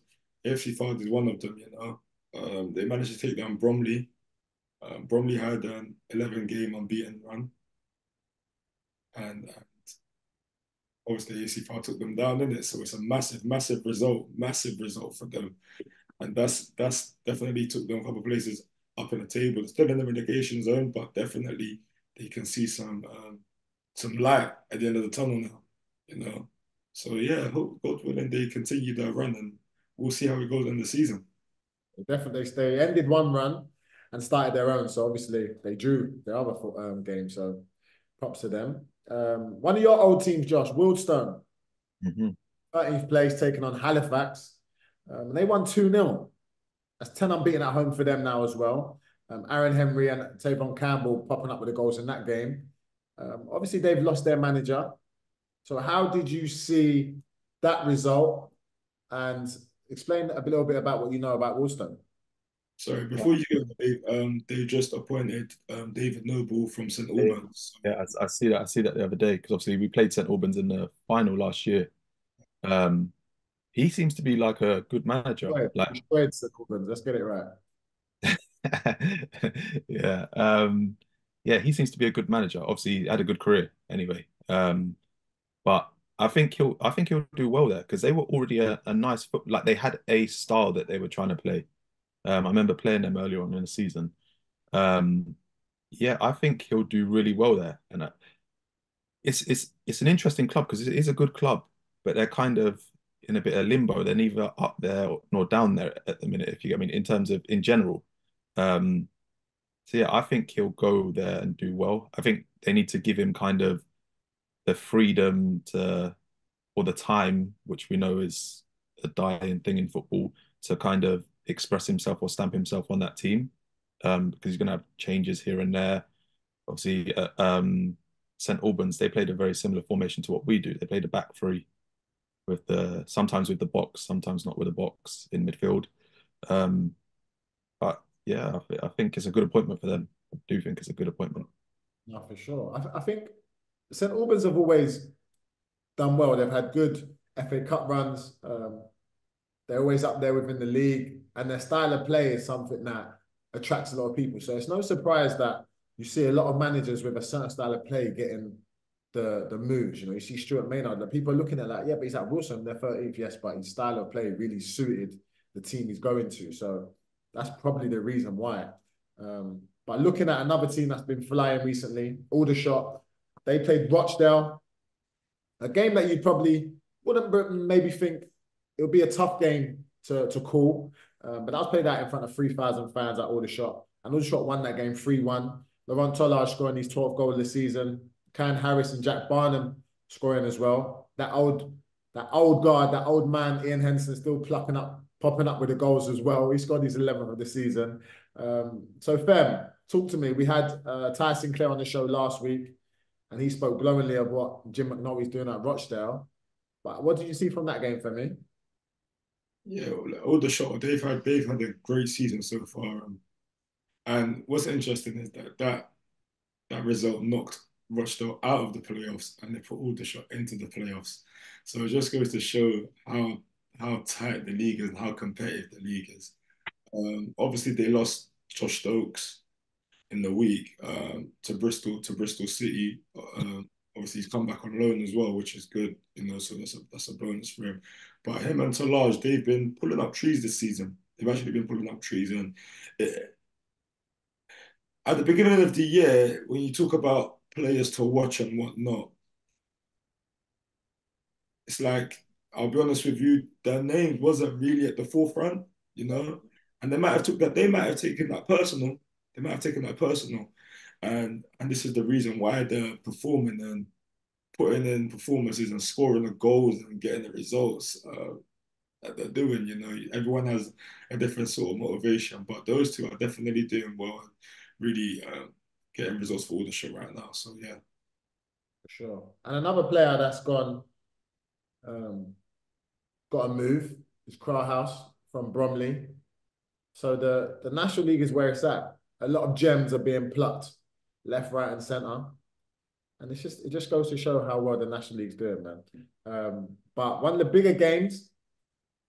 C: AFC Fylde is one of them. You know, um, they managed to take down Bromley. Um, Bromley had an 11 game unbeaten run, and, and obviously AFC Fylde took them down in it. So it's a massive, massive result, massive result for them, and that's that's definitely took them a couple of places up in the table. Still in the relegation zone, but definitely they can see some um, some light at the end of the tunnel now you know. So yeah, hope God willing they continue their run and we'll see how it goes in the season.
B: Definitely, they ended one run and started their own. So obviously they drew the other um, game. So props to them. Um, one of your old teams, Josh, Wealdstone, mm-hmm. 13th place, taking on Halifax. Um, they won 2 0. That's 10 unbeaten at home for them now as well. Um, Aaron Henry and Tavon Campbell popping up with the goals in that game. Um, obviously, they've lost their manager, So how did you see that result? And explain a little bit about what you know about Wealdstone.
C: Sorry, before you go, Dave, um, they just appointed um, David Noble from St Albans.
A: Yeah, I, I, see that. I see that the other day because obviously we played St Albans in the final last year. Um, he seems to be like a good manager.
B: Wait,
A: like,
B: wait, St Albans. Let's get it right.
A: yeah, um, yeah, he seems to be a good manager. Obviously, he had a good career anyway. Um, but I think he'll, I think he'll do well there because they were already a, a nice foot. Like they had a style that they were trying to play. Um, I remember playing them earlier on in the season. Um, yeah, I think he'll do really well there, and uh, it's it's it's an interesting club because it is a good club, but they're kind of in a bit of limbo. They're neither up there nor down there at the minute. If you, I mean, in terms of in general. Um, so yeah, I think he'll go there and do well. I think they need to give him kind of the freedom to, or the time, which we know is a dying thing in football, to kind of express himself or stamp himself on that team um, because he's going to have changes here and there. Obviously, uh, um, St Albans they played a very similar formation to what we do. They played a back three with the sometimes with the box, sometimes not with the box in midfield. Um, but yeah, I, th I, think it's a good appointment for them. I do think it's a good appointment.
B: No, for sure. I, th I think St Albans have always done well. They've had good FA Cup runs. Um, they're always up there within the league, and their style of play is something that attracts a lot of people. So it's no surprise that you see a lot of managers with a certain style of play getting the the moves. You know, you see Stuart Maynard, that people are looking at that, yeah, but he's at Wealdstone, they're 13th, yes, but his style of play really suited the team he's going to. So that's probably the reason why. Um, but looking at another team that's been flying recently, Aldershot, they played Rochdale, a game that you probably wouldn't maybe think it would be a tough game to, to call. Um, but I was played out in front of 3,000 fans at Aldershot. And Aldershot won that game 3 1. Lorent Tolaj scoring his 12th goal of the season. Kyan Harris and Jack Barnum scoring as well. That old that old guard, that old man, Ian Henson, still plucking up, popping up with the goals as well. He scored his 11th of the season. Um, so, Fem, talk to me. We had uh, Ty Sinclair on the show last week, and he spoke glowingly of what Jim McNulty's doing at Rochdale. But what did you see from that game, for me?
C: Yeah, Aldershot, they've had they've had a great season so far. And what's interesting is that that that result knocked Rochdale out of the playoffs and they put Aldershot into the playoffs. So it just goes to show how how tight the league is and how competitive the league is. Um, obviously, they lost Josh Stokes in the week um, to Bristol to Bristol City. Um, obviously, he's come back on loan as well, which is good. You know, so that's a that's a bonus for him. But him and Tolaj, they've been pulling up trees this season. They've actually been pulling up trees, and it, at the beginning of the year, when you talk about players to watch and whatnot, it's like I'll be honest with you, their name wasn't really at the forefront, you know, and they might have took that. They might have taken that personal. They might have taken that personal, and and this is the reason why they're performing and putting in performances and scoring the goals and getting the results uh, that they're doing. You know, everyone has a different sort of motivation, but those two are definitely doing well and really uh, getting results for the Aldershot right now. So yeah,
B: for sure. And another player that's gone, um, got a move is Crowhouse from Bromley. So the the National League is where it's at. A lot of gems are being plucked left, right, and centre and it's just it just goes to show how well the National League's doing, man. Um, but one of the bigger games,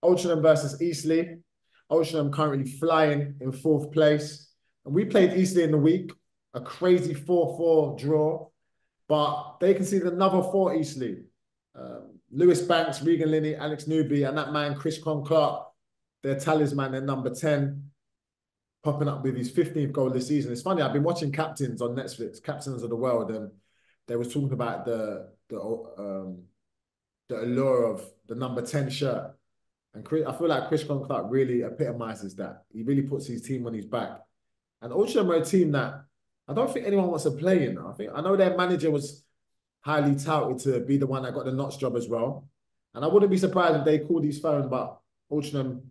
B: Altrincham versus Eastleigh. Altrincham currently flying in fourth place, and we played Eastleigh in the week, a crazy four-four draw, but they conceded another four Eastleigh. Um, Lewis Banks, Regan Linney, Alex Newby, and that man Chris Conn-Clarke, their talisman, their number ten, popping up with his 15th goal this season. It's funny, I've been watching Captains on Netflix, Captains of the World, and they was talking about the the um the allure of the number 10 shirt. And Chris, I feel like Chris Conn-Clarke really epitomizes that. He really puts his team on his back. And Altrincham are a team that I don't think anyone wants to play in. I think I know their manager was highly touted to be the one that got the Notts job as well. And I wouldn't be surprised if they called his phone, but Altrincham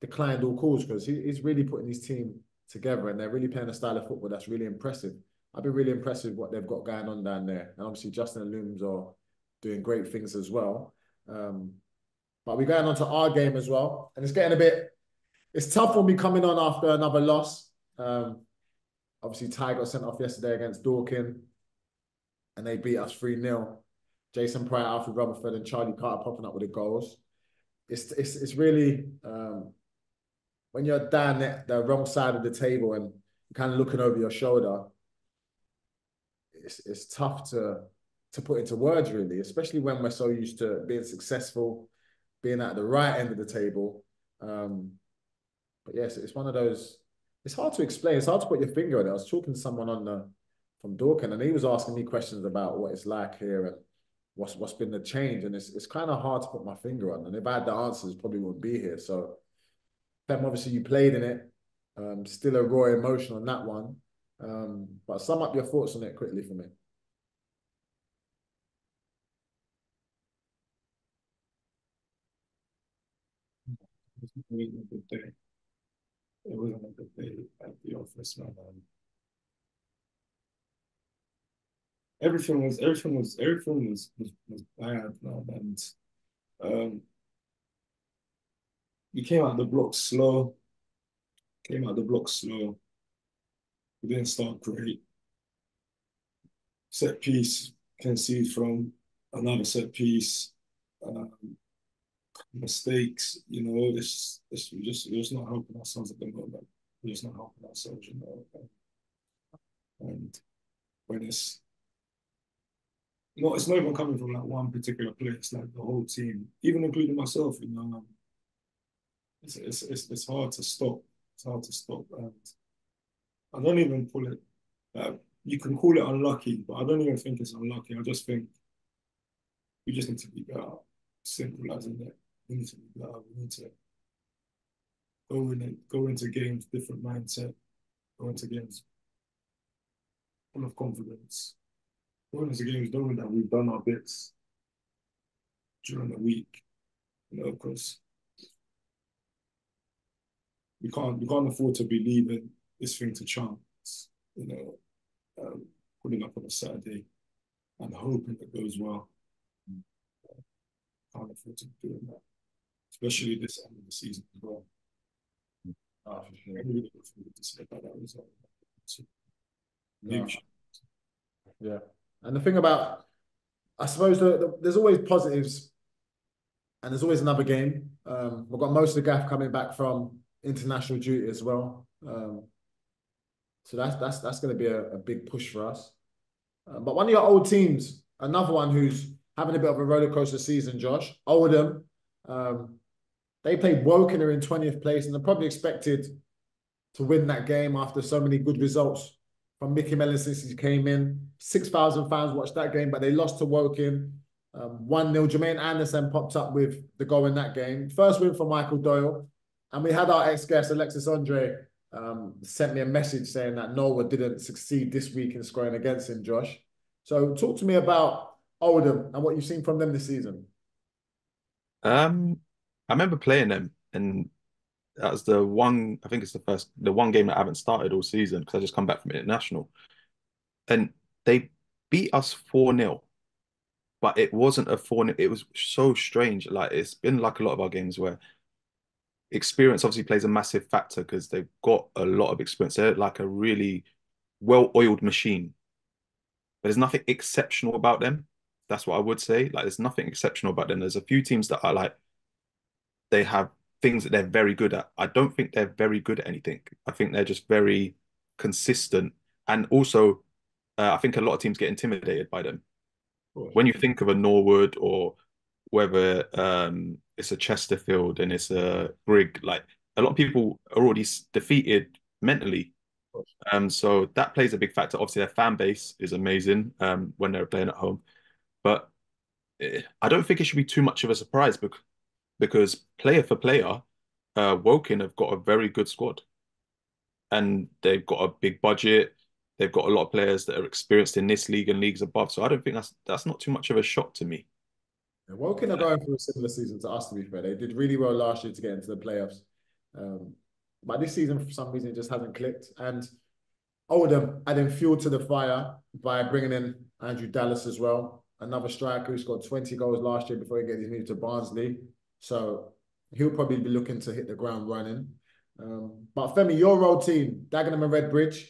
B: declined all calls because he, he's really putting his team together and they're really playing a style of football that's really impressive. I've been really impressed with what they've got going on down there. And obviously Justin and Looms are doing great things as well. Um, but we're going on to our game as well, and it's getting a bit. It's tough when we coming on after another loss. Um, obviously, Ty got sent off yesterday against Dorking, and they beat us 3 0. Jason Prior, Alfred Rutherford, and Charlie Carter popping up with the goals. It's it's it's really um, when you're down the, the wrong side of the table and kind of looking over your shoulder. It's it's tough to to put into words, really, especially when we're so used to being successful, being at the right end of the table. Um, but yes, it's one of those. It's hard to explain. It's hard to put your finger on it. I was talking to someone on the from Dorking, and he was asking me questions about what it's like here and what's what's been the change, and it's it's kind of hard to put my finger on. And if I had the answers, probably wouldn't be here. So, Obviously you played in it. Um, still a raw emotion on that one. Um, but sum up your thoughts on it quickly for me.
C: It wasn't a good day. It wasn't a good day at the office, man. Everything was everything was everything was was, was bad, man. And um, we came out the block slow. Came out the block slow. We didn't start great. Set piece concede from another set piece. Um, mistakes, you know, this this we just we're just not helping ourselves at the moment. We're just not helping ourselves, you know. And when it's not, it's not even coming from like one particular place, like the whole team, even including myself, you know. It's, it's it's it's hard to stop. It's hard to stop, and I don't even pull it. Uh, you can call it unlucky, but I don't even think it's unlucky. I just think we just need to be better. Simple as it. We need to be better. We need to go in go into games different mindset. Go into games full of confidence. Go into games knowing that we've done our bits during the week. You know, because we can't we can't afford to be leaving this thing to chance. You know, um, putting up on a Saturday and hoping it goes well. Can't afford to be doing that, especially this end of the season as well.
B: For sure.
C: I'm really looking forward to see how that result. So,
B: No. Yeah. And the thing about, I suppose the, the, there's always positives and there's always another game. Um, we've got most of the gaff coming back from international duty as well. Um, so that's that's that's going to be a, a big push for us. Uh, but one of your old teams, another one who's having a bit of a roller coaster season, Josh, Oldham, um, they played Woking are in 20th place and they're probably expected to win that game after so many good results from Micky Mellon since he came in. 6,000 fans watched that game, but they lost to Woking. Um, 1 0. Jermaine Anderson popped up with the goal in that game. First win for Michael Doyle. And we had our ex guest, Alexis Andre, um, sent me a message saying that Norwood didn't succeed this week in scoring against him, Josh. So talk to me about Oldham and what you've seen from them this season.
A: Um, I remember playing them, and that was the one. I think it's the first, the one game that I haven't started all season because I just come back from international, and they beat us four 0 but it wasn't a four 0 It was so strange. Like it's been like a lot of our games where experience obviously plays a massive factor because they've got a lot of experience. They're like a really well-oiled machine, but there's nothing exceptional about them. That's what I would say. Like there's nothing exceptional about them. There's a few teams that are like they have things that they're very good at. I don't think they're very good at anything. I think they're just very consistent. And also, uh, I think a lot of teams get intimidated by them. When you think of a Norwood or whether um, it's a Chesterfield and it's a Brig, like a lot of people are already defeated mentally. Um, so that plays a big factor. Obviously, their fan base is amazing um, when they're playing at home, but eh, I don't think it should be too much of a surprise because because player for player, uh, Woking have got a very good squad, and they've got a big budget. They've got a lot of players that are experienced in this league and leagues above. So I don't think that's that's not too much of a shock to me.
B: Yeah, Woking are going through a similar season to us, to be fair. They did really well last year to get into the playoffs. Um, but this season, for some reason, it just hasn't clicked. And Oldham adding fuel to the fire by bringing in Andrew Dallas as well. another striker who scored 20 goals last year before he gets his move to Barnsley. So he'll probably be looking to hit the ground running. Um, but Femi, your old team, Dagenham and Redbridge,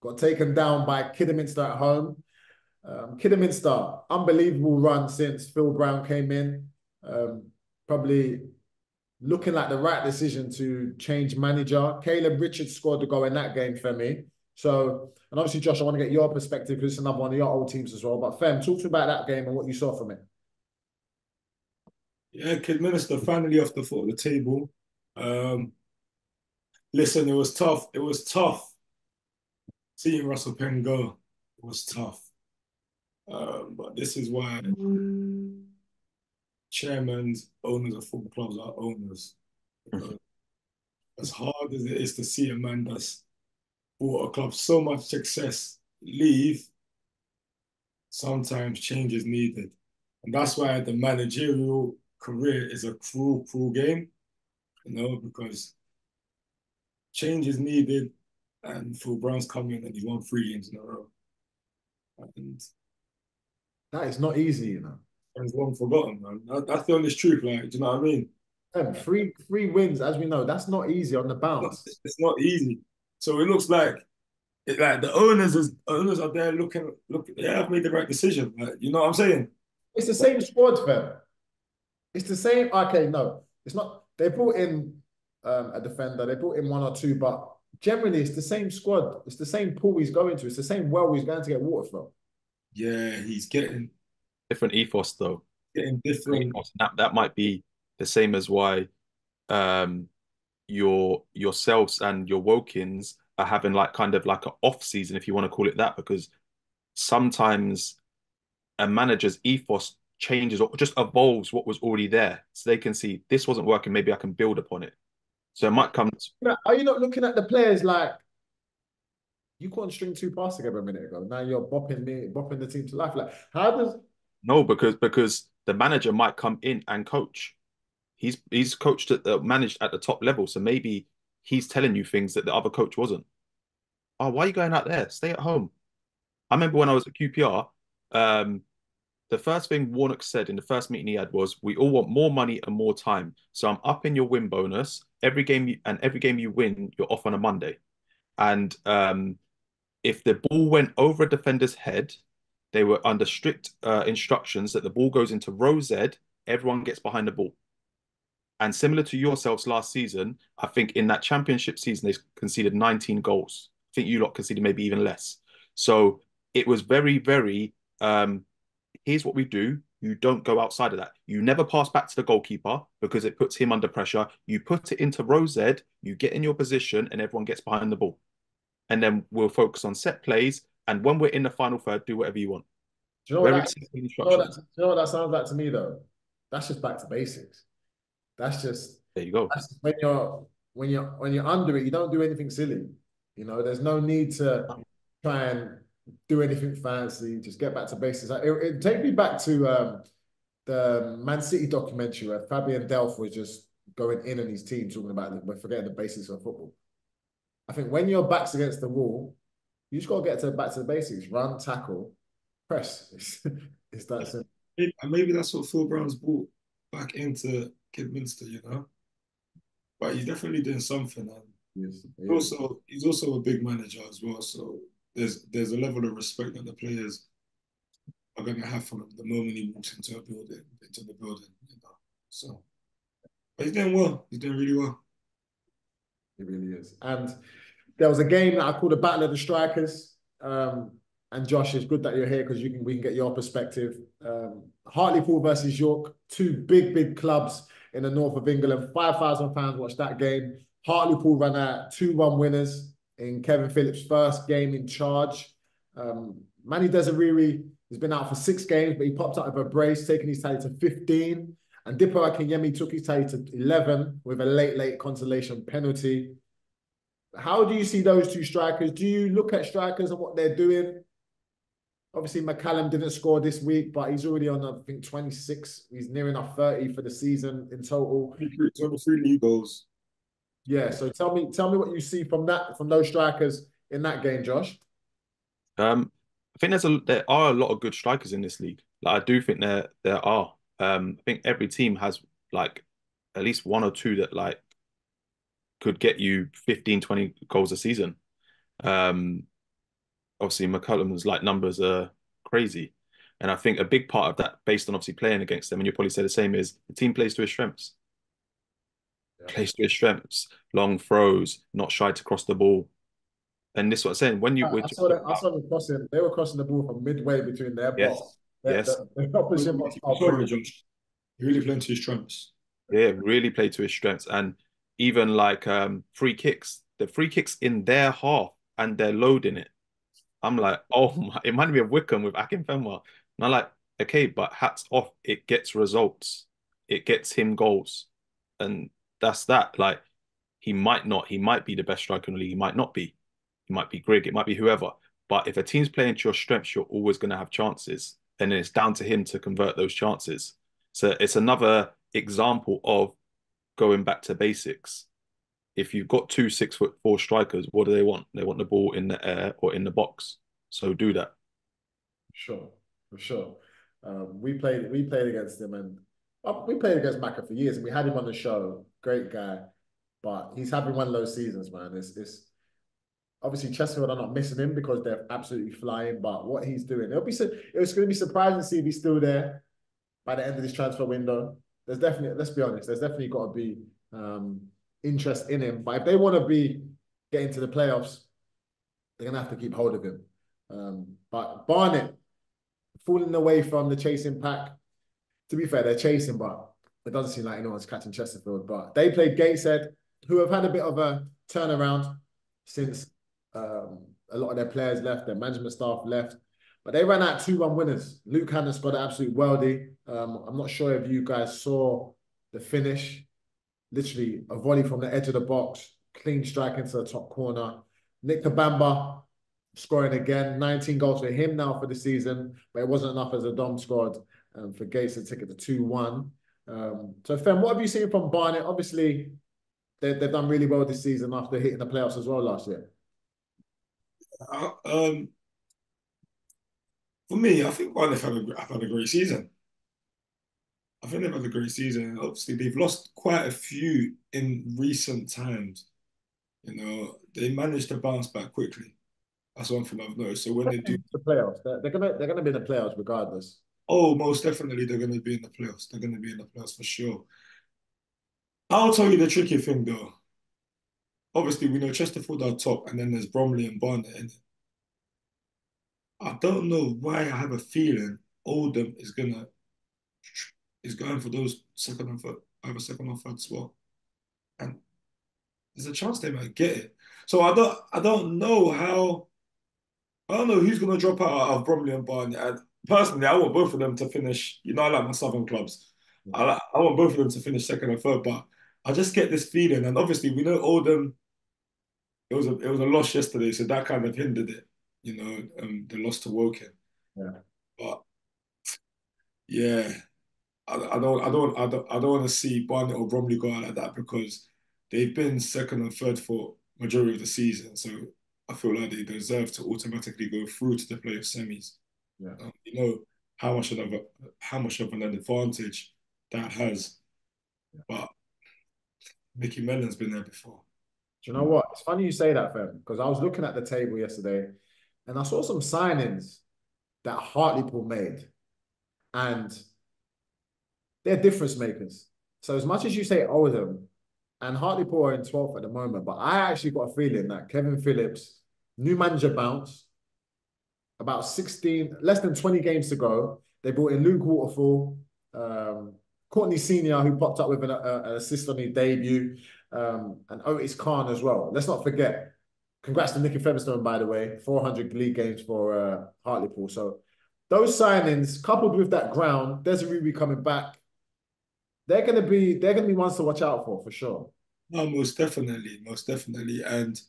B: got taken down by Kidderminster at home. Um, Kidderminster, unbelievable run since Phil Brown came in. Um, probably looking like the right decision to change manager. Caleb Richards scored the goal in that game, for me. So, and obviously, Josh, I want to get your perspective because it's another one of your old teams as well. But Fem, talk to me about that game and what you saw from it.
C: Yeah, Kidderminster finally off the foot of the table. Um, listen, it was tough. It was tough seeing Russell Penn go. It was tough. Um, but this is why chairmen, owners of football clubs are owners. as hard as it is to see a man that's brought a club so much success leave, sometimes change is needed. And that's why the managerial career is a cruel, cruel game, you know, because change is needed and Phil Brown's come in and he's won three games in a row. And
B: that is not easy, you know.
C: And long forgotten, man. That, that's the honest truth, like, do you know what I mean?
B: And three three wins, as we know, that's not easy on the bounce.
C: It's, it's not easy. So it looks like it, like the owners is owners are there looking look yeah, I've made the right decision. Like, you know what I'm saying?
B: It's the same squad, fam. It's the same. Okay, no, it's not. They brought in um, a defender. They brought in one or two, but generally it's the same squad. It's the same pool he's going to. It's the same well he's going to get water from.
C: Yeah, he's getting
A: different ethos though.
C: Getting different.
A: That that might be the same as why um your yourselves and your Wokins are having like kind of like an off season, if you want to call it that, because sometimes a manager's ethos changes or just evolves what was already there. So they can see this wasn't working, maybe I can build upon it. So it might come.
B: To... Are you not looking at the players like you couldn't string two passes together a minute ago? Now you're bopping me, bopping the team to life. Like, how does
A: no, because because the manager might come in and coach. He's he's coached at the managed at the top level, so maybe he's telling you things that the other coach wasn't. Oh, why are you going out there? Stay at home. I remember when I was at QPR, um, the first thing Warnock said in the first meeting he had was, "We all want more money and more time. So I'm upping your win bonus every game, you, and every game you win, you're off on a Monday. And um, if the ball went over a defender's head, they were under strict uh, instructions that the ball goes into row Z, everyone gets behind the ball. And similar to yourselves last season, I think in that championship season, they conceded 19 goals. I think you lot conceded maybe even less. So it was very, very, um, here's what we do. You don't go outside of that. You never pass back to the goalkeeper because it puts him under pressure. You put it into row Z, you get in your position, and everyone gets behind the ball. And then we'll focus on set plays and when we're in the final third, do whatever you want.
B: Do you know, what that, you know, that, do you know what that sounds like to me though? That's just back to basics. That's just
A: there you go.
B: when you're when you're when you're under it, you don't do anything silly. You know, there's no need to try and do anything fancy. Just get back to basics. It, it take me back to um, the Man City documentary where Fabian Delph was just going in on his team talking about we're forgetting the basics of football. I think when your back's against the wall, you just got to get to back to the basics: run, tackle, press. It's, it's that simple.
C: Maybe that's what Phil Brown's brought back into Kidminster, you know. But he's definitely doing something. And yes, he also, he's also a big manager as well. So there's there's a level of respect that the players are going to have from him the moment he walks into a building, into the building, you know. So, but he's doing well. He's doing really well.
B: He really is. And there was a game that I called the Battle of the Strikers. Um, and Josh, it's good that you're here because you can we can get your perspective. Um, Hartlepool versus York, two big, big clubs in the north of England. 5,000 fans watched that game. Hartlepool ran out 2-1 winners in Kevin Phillips' first game in charge. Um, Mani Dieseruvwe has been out for six games, but he popped out of a brace, taking his tally to 15. And Dipo Akinyemi took his tally to 11 with a late, late consolation penalty. How do you see those two strikers? Do you look at strikers and what they're doing? Obviously, McCallum didn't score this week, but he's already on, I think, 26. He's near enough 30 for the season in total.
C: Three league goals.
B: Yeah. So tell me, tell me what you see from that, from those strikers in that game, Josh.
A: Um, I think there's a there are a lot of good strikers in this league. Like I do think there there are. Um, I think every team has like at least one or two that like could get you 15, 20 goals a season. Um, obviously McCullum's like numbers are crazy. And I think a big part of that, based on obviously playing against them, and you'll probably say the same, is the team plays to his strengths.
B: Yeah.
A: Plays to his strengths, long throws, not shy to cross the ball. And this is what I'm saying. When you
B: I, I saw that. I saw them crossing. They were crossing the ball from midway between their
A: Yes.
B: box. The,
A: Yes.
B: the, the opposition box. are
C: Sorry,
B: brilliant.
C: Josh. Really playing to his strengths.
A: Yeah, really played to his strengths. And even like um free kicks, the free kicks in their half and they're loading it. I'm like, oh my, it reminded me of Wycombe with Akinfenwa. And I'm like, okay, but hats off, it gets results. It gets him goals. And that's that. Like, he might not, he might be the best striker in the league, he might not be. He might be Greg, it might be whoever. But if a team's playing to your strengths, you're always going to have chances. And it's down to him to convert those chances. So it's another example of going back to basics. If you've got two six foot four strikers, what do they want? They want the ball in the air or in the box. So do that.
B: Sure, for sure. Um, we played we played against him and we played against Maka for years and we had him on the show. Great guy, but he's having one of those seasons, man. It's it's obviously Chesterfield are not missing him because they're absolutely flying. But what he's doing, it'll be it's going to be surprising to see if he's still there by the end of this transfer window. There's definitely let's be honest, there's definitely got to be um, interest in him. But if they want to be getting to the playoffs, they're gonna have to keep hold of him. Um, but Barnet falling away from the chasing pack. To be fair, they're chasing, but it doesn't seem like anyone's catching Chesterfield. But they played Gateshead, who have had a bit of a turnaround since um, a lot of their players left, their management staff left. But they ran out 2 1 winners. Luke Hannant got an absolute worldie. Um, I'm not sure if you guys saw the finish. Literally a volley from the edge of the box, clean strike into the top corner. Nick Kabamba scoring again, 19 goals for him now for the season, but it wasn't enough as a Dom scored um, for Gates to take it to 2 1. Um, so, Fem, what have you seen from Barnet? Obviously, they, they've done really well this season after hitting the playoffs as well last year.
C: Uh, um, for me, I think Barnet have, a, have had a great season. I think they've had a great season. Obviously, they've lost quite a few in recent times. You know, they managed to bounce back quickly. That's one thing I've noticed. So when they do,
B: The playoffs, they're, they're gonna they're gonna be in the playoffs regardless.
C: oh, most definitely they're going to be in the playoffs. They're going to be in the playoffs for sure. I'll tell you the tricky thing though. Obviously, we know Chesterfield are top, and then there's Bromley and Barnet in it. I don't know why I have a feeling Oldham is gonna is going for those second and third, either second or third spot, and there's a chance they might get it. So I don't I don't know how I don't know who's gonna drop out of Bromley and Barnet. And personally, I want both of them to finish. You know, I like my southern clubs. I like, I want both of them to finish second and third, but I just get this feeling, and obviously we know Oldham. It was a it was a loss yesterday, so that kind of hindered it. You know, um, the loss to Woking.
B: Yeah.
C: But yeah, I, I don't I don't I don't I don't want to see Barnet or Bromley go out like that because they've been second and third for majority of the season. So I feel like they deserve to automatically go through to the playoff semis.
B: Yeah.
C: Um, you know how much of a how much of an advantage that has. But Micky Mellon's been there before.
B: You know what? It's funny you say that, Fem, because I was looking at the table yesterday and I saw some signings that Hartlepool made. And they're difference makers. So as much as you say Oldham and Hartlepool are in 12th at the moment, but I actually got a feeling that Kevin Phillips, new manager bounce, about 16, less than 20 games to go. They brought in Luke Waterfall, um, Courtney Senior, who popped up with an, uh, an assist on his debut, um, and Otis Khan as well. Let's not forget. Congrats to Nicky Featherstone, by the way, 400 league games for uh, Hartlepool. So those signings, coupled with that ground, Dieseruvwe coming back, they're gonna be they're gonna be ones to watch out for for sure.
C: No, most definitely, most definitely. And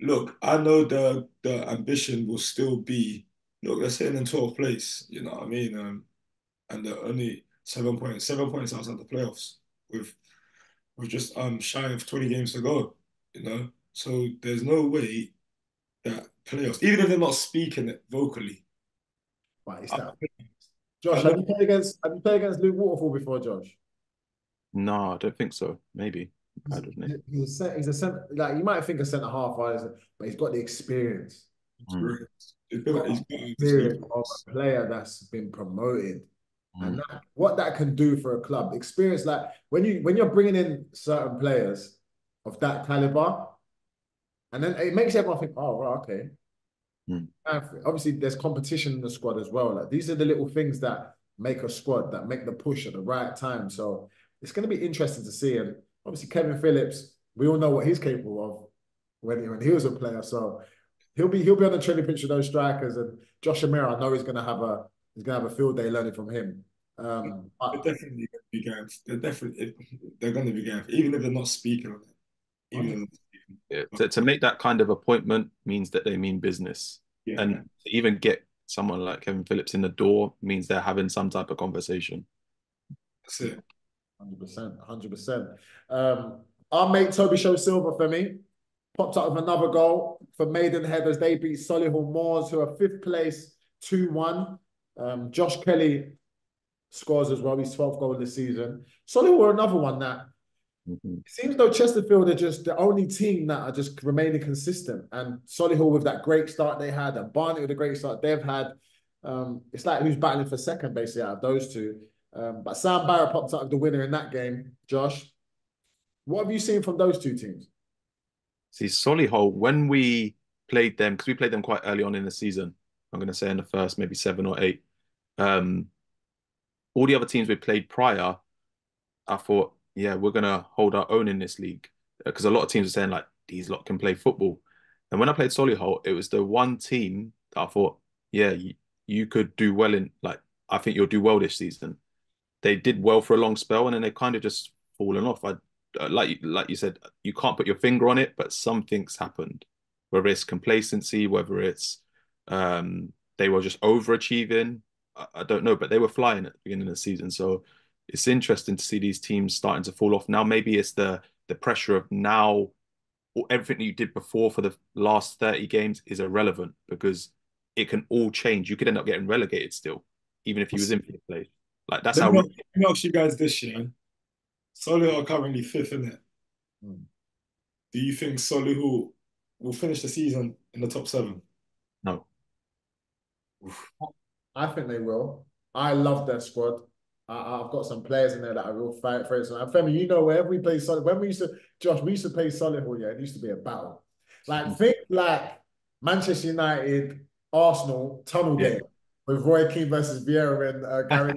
C: look, I know the the ambition will still be, look, they're sitting in 12th place, you know what I mean? Um, and they're only seven points, seven points outside the playoffs with with just um shy of 20 games to go, you know. So there's no way that playoffs, even if they're not speaking it vocally,
B: But it's that. Josh, have you played against have you played against Luke Waterfall before, Josh?
A: No, I don't think so. Maybe. I don't know.
B: He's a cent- he's a cent- like you might think a centre half, right, but he's got the experience.
A: Mm.
C: He's got- he's got
B: Experience of a player that's been promoted. And
A: Mm.
B: that, what that can do for a club, experience like when you when you're bringing in certain players of that caliber, and then it makes everyone think, oh, right, okay. And obviously, there's competition in the squad as well. Like these are the little things that make a squad that make the push at the right time. So it's going to be interesting to see. And obviously, Kevin Phillips, we all know what he's capable of when he, when he was a player. So he'll be he'll be on the training pitch with those strikers. And Josh Umerah, I know he's going to have a he's going to have a field day learning from him. Um, but
C: They're definitely going to be going. They're definitely they're going to be going, even if they're not speaking on it. Even if speaking.
A: Yeah, to, to make that kind of appointment means that they mean business.
C: Yeah.
A: And to even get someone like Kevin Phillips in the door means they're having some type of conversation.
C: that's it.
B: Hundred percent, hundred percent. Um, our mate Toby Show Silver for me popped up with another goal for Maidenhead as they beat Solihull Moors, who are fifth place, two one. Um, Josh Kelly scores as well. His 12th goal of the season. Solihull were another one that
A: Mhm.
B: it seems though Chesterfield are just the only team that are just remaining consistent. And Solihull with that great start they had, and Barnet with a great start they've had. Um, it's like who's battling for second basically out of those two. Um, but Sam Barratt popped up the winner in that game. Josh, what have you seen from those two teams?
A: See, Solihull, when we played them, because we played them quite early on in the season, I'm going to say in the first maybe seven or eight. Um, all the other teams we played prior, I thought, yeah, we're going to hold our own in this league. Because a lot of teams are saying, like, these lot can play football. And when I played Solihull, it was the one team that I thought, yeah, you, you could do well in, like, I think you'll do well this season. They did well for a long spell and then they kind of just fallen off. I uh, like like you said, you can't put your finger on it, but something's happened. Whether it's complacency, whether it's um, they were just overachieving, I, I don't know, but they were flying at the beginning of the season. So it's interesting to see these teams starting to fall off. Now maybe it's the the pressure of now or everything you did before for the last 30 games is irrelevant because it can all change. You could end up getting relegated still, even if you was in fifth place. Like that's how
C: Let me, let me ask you guys this year. Solihull are currently fifth in it.
B: Hmm.
C: Do you think Solihull will finish the season in the top seven?
A: no.
B: I think they will. I love their squad. I, I've got some players in there that I will fight for and Femi, you know, wherever we play Solid, when we used to, Josh, we used to play solid Solihull, yeah, it used to be a battle. Like, think like Manchester United, Arsenal, tunnel
C: Yeah.
B: game with Roy Keane versus Vieira and uh, Gary.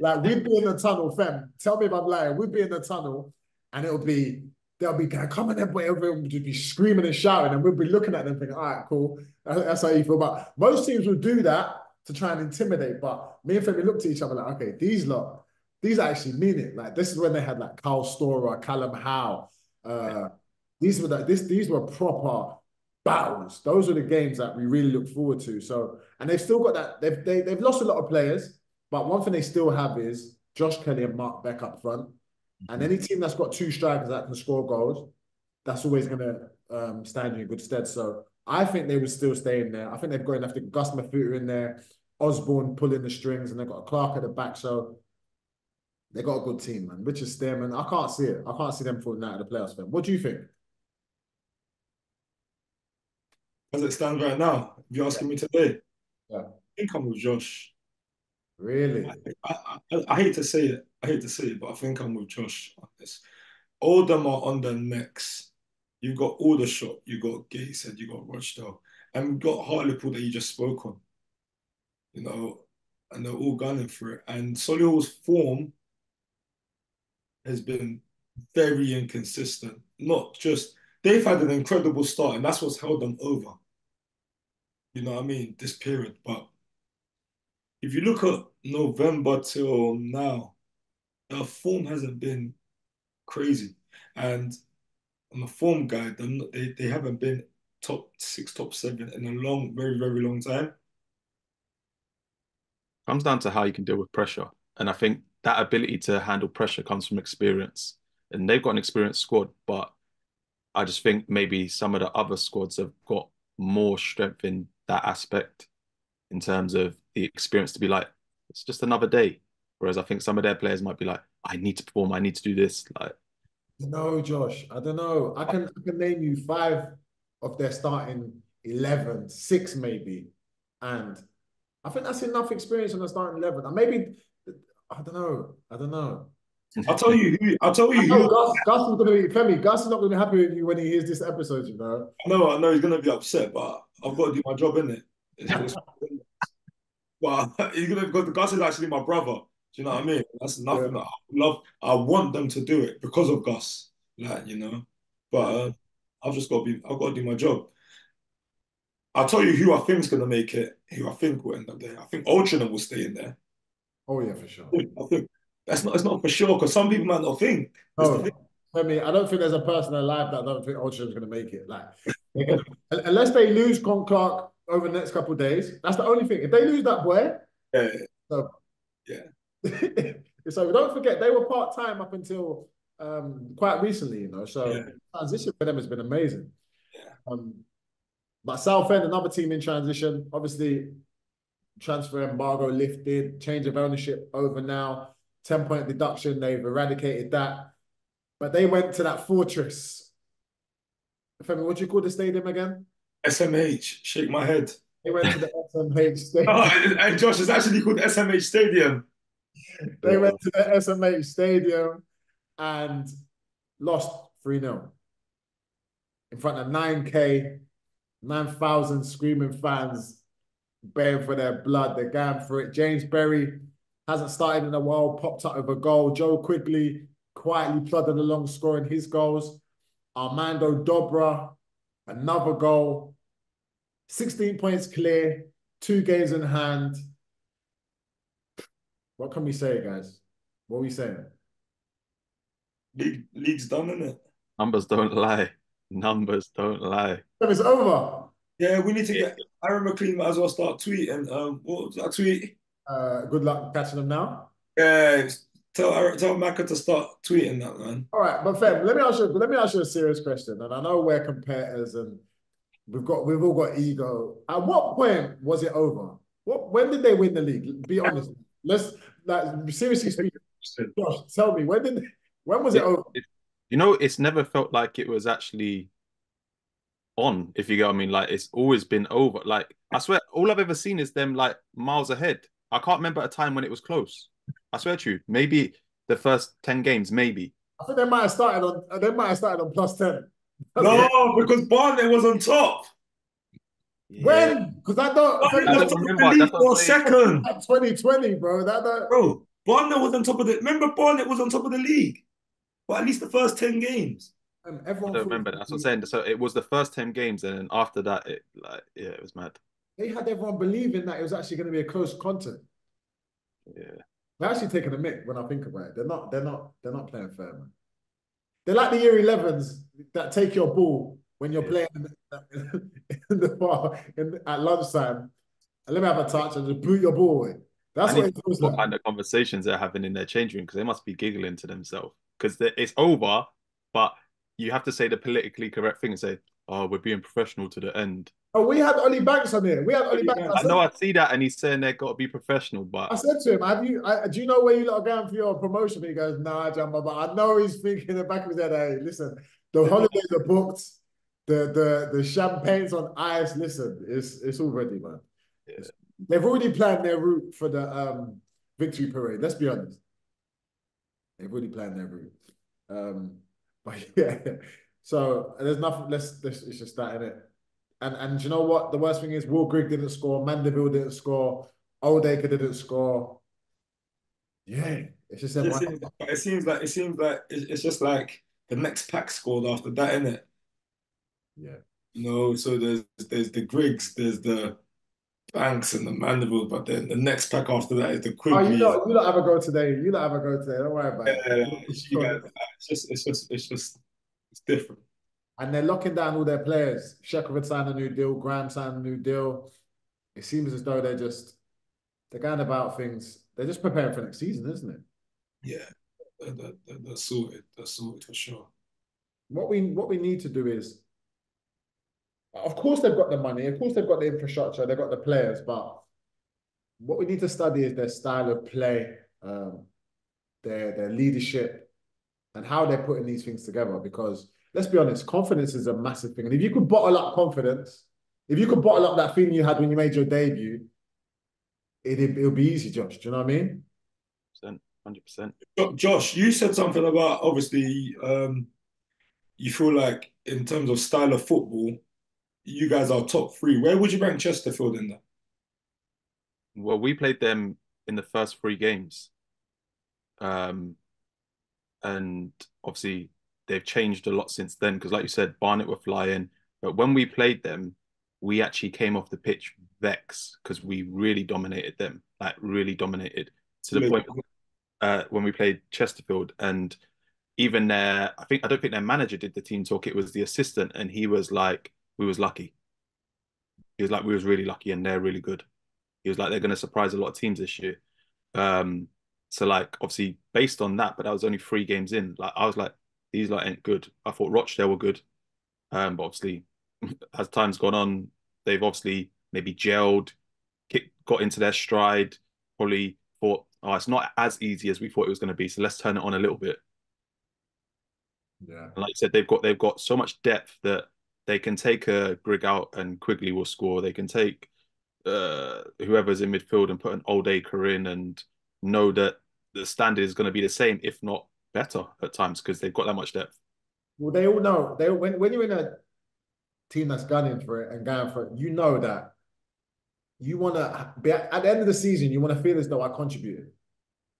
B: like, we'd be in the tunnel, fam. Tell me if I'm lying. We'd be in the tunnel and it'll be, they'll be going, come on, then, boy. Everyone would be screaming and shouting, and we'll be looking at them thinking, all right, cool. That's how you feel. But most teams would do that to try and intimidate. But me and Femi looked at each other like, okay, these lot, these actually mean it. Like this is when they had like Kyle Storer, Callum Howe. Uh, these were the, this these were proper battles. Those are the games that we really look forward to. So, and they've still got that. They've they, they've lost a lot of players, but one thing they still have is Josh Kelly and Mark Beck up front. And any team that's got two strikers that can score goals, that's always going to um, stand you in good stead. So I think they would still stay in there. I think they've got enough to Gus Mafuta in there, Osborne pulling the strings, and they've got a Clark at the back. So they got a good team, man. Richard Stearman, I can't see it. I can't see them falling out of the playoffs. Man. What do you think?
C: As it stands right now, if you're asking me today,
B: Yeah.
C: I think I'm with Josh.
B: Really?
C: I, I, I hate to say it, I hate to say it, but I think I'm with Josh on this. All them are on the necks. You've got Aldershot, you've got Gateshead, you've got Rochdale, and we've got Hartlepool that you just spoke on. You know, and they're all gunning for it. And Solihull's form has been very inconsistent. Not just they've had an incredible start, and that's what's held them over. You know what I mean? This period, but if you look at November till now, their form hasn't been crazy. And on the form guide, they, they haven't been top six, top seven in a long, very, very long time.
A: Comes down to how you can deal with pressure. And I think that ability to handle pressure comes from experience. And they've got an experienced squad, but I just think maybe some of the other squads have got more strength in that aspect in terms of the experience to be like, it's just another day. Whereas I think some of their players might be like, I need to perform, I need to do this. Like,
B: No, Josh, I don't know. I can I can name you five of their starting 11, six maybe. And I think that's enough experience on the starting 11. And maybe, I don't know. I don't know.
C: I'll tell you who. I'll tell you who.
B: Gus, Gus is going to be, Femi, Gus is not going to be happy with you when he hears this episode, you know.
C: I know. I know he's gonna be upset, but I've got to do my job in it. But he's gonna because Gus is actually my brother. Do you know what I mean? That's nothing that I love. I want them to do it because of Gus. Like you know, but uh, I've just got to be. I've got to do my job. I'll tell you who I think is gonna make it. Who I think will end up there. I think Ultron will stay in there.
B: Oh, yeah, for sure.
C: I think that's not. It's not for sure because some people might not think. That's the
B: No,
C: thing.
B: I don't think there's a person alive that don't think Ultra's going to make it. Like, gonna- unless they lose Conn-Clarke over the next couple of days, that's the only thing. If they lose that boy,
C: Yeah,
B: so
C: Yeah.
B: so don't forget they were part time up until um quite recently, you know. So
C: Yeah.
B: transition for them has been amazing.
C: Yeah.
B: Um, but Southend, another team in transition, obviously transfer embargo lifted, change of ownership over now, 10 point deduction, they've eradicated that. But they went to that fortress. Femi, what do you call the stadium again?
C: SMH. Shake my head.
B: They went to the SMH stadium.
C: Oh, and, Josh is actually called SMH Stadium.
B: They went to the SMH stadium and lost 3 0 in front of 9K, 9,000 screaming fans baying for their blood. They're going for it. James Berry hasn't started in a while, popped up with a goal. Joe Quigley quietly plodding along, scoring his goals. Armando Dobra, another goal. 16 points clear, two games in hand. What can we say, guys? What are we saying?
C: League, league's done, isn't it?
A: numbers don't lie. Numbers don't lie.
B: It's over.
C: Yeah, we need to get Aaron McLean might as well start tweeting. Um, what was that tweet?
B: Uh, good luck catching them now.
C: Yeah, tell Aaron, tell Maka to start tweeting that man.
B: All right, but Fem, let me ask you. Let me ask you a serious question. And I know we're competitors, and we've got we've all got ego. At what point was it over? What when did they win the league? Be honest. Let's like seriously speaking. Josh, tell me when did when was it over?
A: You know, it's never felt like it was actually on, if you get what I mean. Like it's always been over. Like I swear, all I've ever seen is them like miles ahead. I can't remember a time when it was close. I swear to you, maybe the first 10 games, maybe.
B: I think they might have started on uh, they might have started on plus ten.
C: No, because Barnet was on top.
B: When? Because I don't.
C: Barnet
A: I
C: was
A: don't
C: top
A: remember,
C: the league
A: that's
C: for a second.
B: 2020, bro. That, that
C: Bro, Barnet was on top of the. Remember, Barnet was on top of the league. Well, at least the first ten games.
B: um,
A: I don't
B: thought-
A: remember. That's what I'm saying. So it was the first 10 games, and then after that, it like yeah, it was mad.
B: They had everyone believing that it was actually going to be a close contest.
A: Yeah.
B: They're actually taking a mick when I think about it. They're not. They're not. They're not playing fair, man. They're like the year 11s that take your ball when you're
A: Yeah.
B: playing in the, in the bar in, at lunchtime. And let me have a touch and just boot your ball away. That's
A: I
B: what it feels
A: what
B: like.
A: kind of conversations they're having in their change room because they must be giggling to themselves because it's over, but you have to say the politically correct thing and say, "Oh, we're being professional to the end."
B: Oh, we had Ollie Banks on here. We had Ollie Banks. I
A: I know I see that, and he's saying they've got to be professional, But I
B: said to him, "Have you? I, do you know where you lot are going for your promotion?" He goes, "Nah, Jamba." But I know he's thinking in the back of his head, "Hey, listen, the holidays are booked. The the the champagne's on ice. Listen, it's it's all ready, man.
A: Yeah.
B: They've already planned their route for the um victory parade. Let's be honest. They've already planned their route. Um, but yeah. So there's nothing. Let's. let's it's just that in it. And and you know what? The worst thing is, Will Grigg didn't score. Mandeville didn't score. Oldaker didn't score. Yeah, it's just
C: It seems, it seems like it seems like it's it's just like the next pack scored after that, isn't it?
B: Yeah.
C: You know, so there's there's the Griggs, there's the Banks and the Mandibles, but then the next pack after that is the
B: Oh, you don't, you don't have a go today. You don't have a go today. Don't worry about it.
C: Yeah, it's, guys, uh, it's just it's just it's just it's different.
B: And they're locking down all their players. Shekovic signed a new deal. Graham signed a new deal. It seems as though they're just they're going about things. They're just preparing for next season, isn't it?
C: Yeah, that, that, that's sorted. That's sorted for sure.
B: What we what we need to do is, of course, they've got the money. Of course, they've got the infrastructure. They've got the players, but what we need to study is their style of play, um, their their leadership, and how they're putting these things together. Because let's be honest, confidence is a massive thing. And if you could bottle up confidence, if you could bottle up that feeling you had when you made your debut, it it'll be easy, Josh. Do you know what I mean?
A: Hundred percent.
C: Josh, you said something about obviously um, you feel like in terms of style of football, you guys are top three. Where would you rank Chesterfield in that?
A: Well, we played them in the first three games. Um, and obviously they've changed a lot since then because, like you said, Barnet were flying. But when we played them, we actually came off the pitch vexed because we really dominated them, like really dominated to the point uh, when we played Chesterfield and even their, I think I don't think their manager did the team talk. It was the assistant, and he was like, "We was lucky." He was like, "We was really lucky, and they're really good." He was like, "They're going to surprise a lot of teams this year." Um, so like obviously based on that, but that was only three games in. Like I was like, these like ain't good. I thought Rochdale were good, um, but obviously as time's gone on, they've obviously maybe gelled, kick, got into their stride. Probably thought, oh, it's not as easy as we thought it was going to be. So let's turn it on a little bit.
B: Yeah.
A: And like I said, they've got they've got so much depth that they can take a Grigg out and Quigley will score. They can take uh, whoever's in midfield and put an Oldaker in and know that the standard is going to be the same, if not better at times, because they've got that much depth.
B: Well, they all know they when when you're in a team that's gunning for it and going for it, you know that you want to be at the end of the season. You want to feel as though I contributed.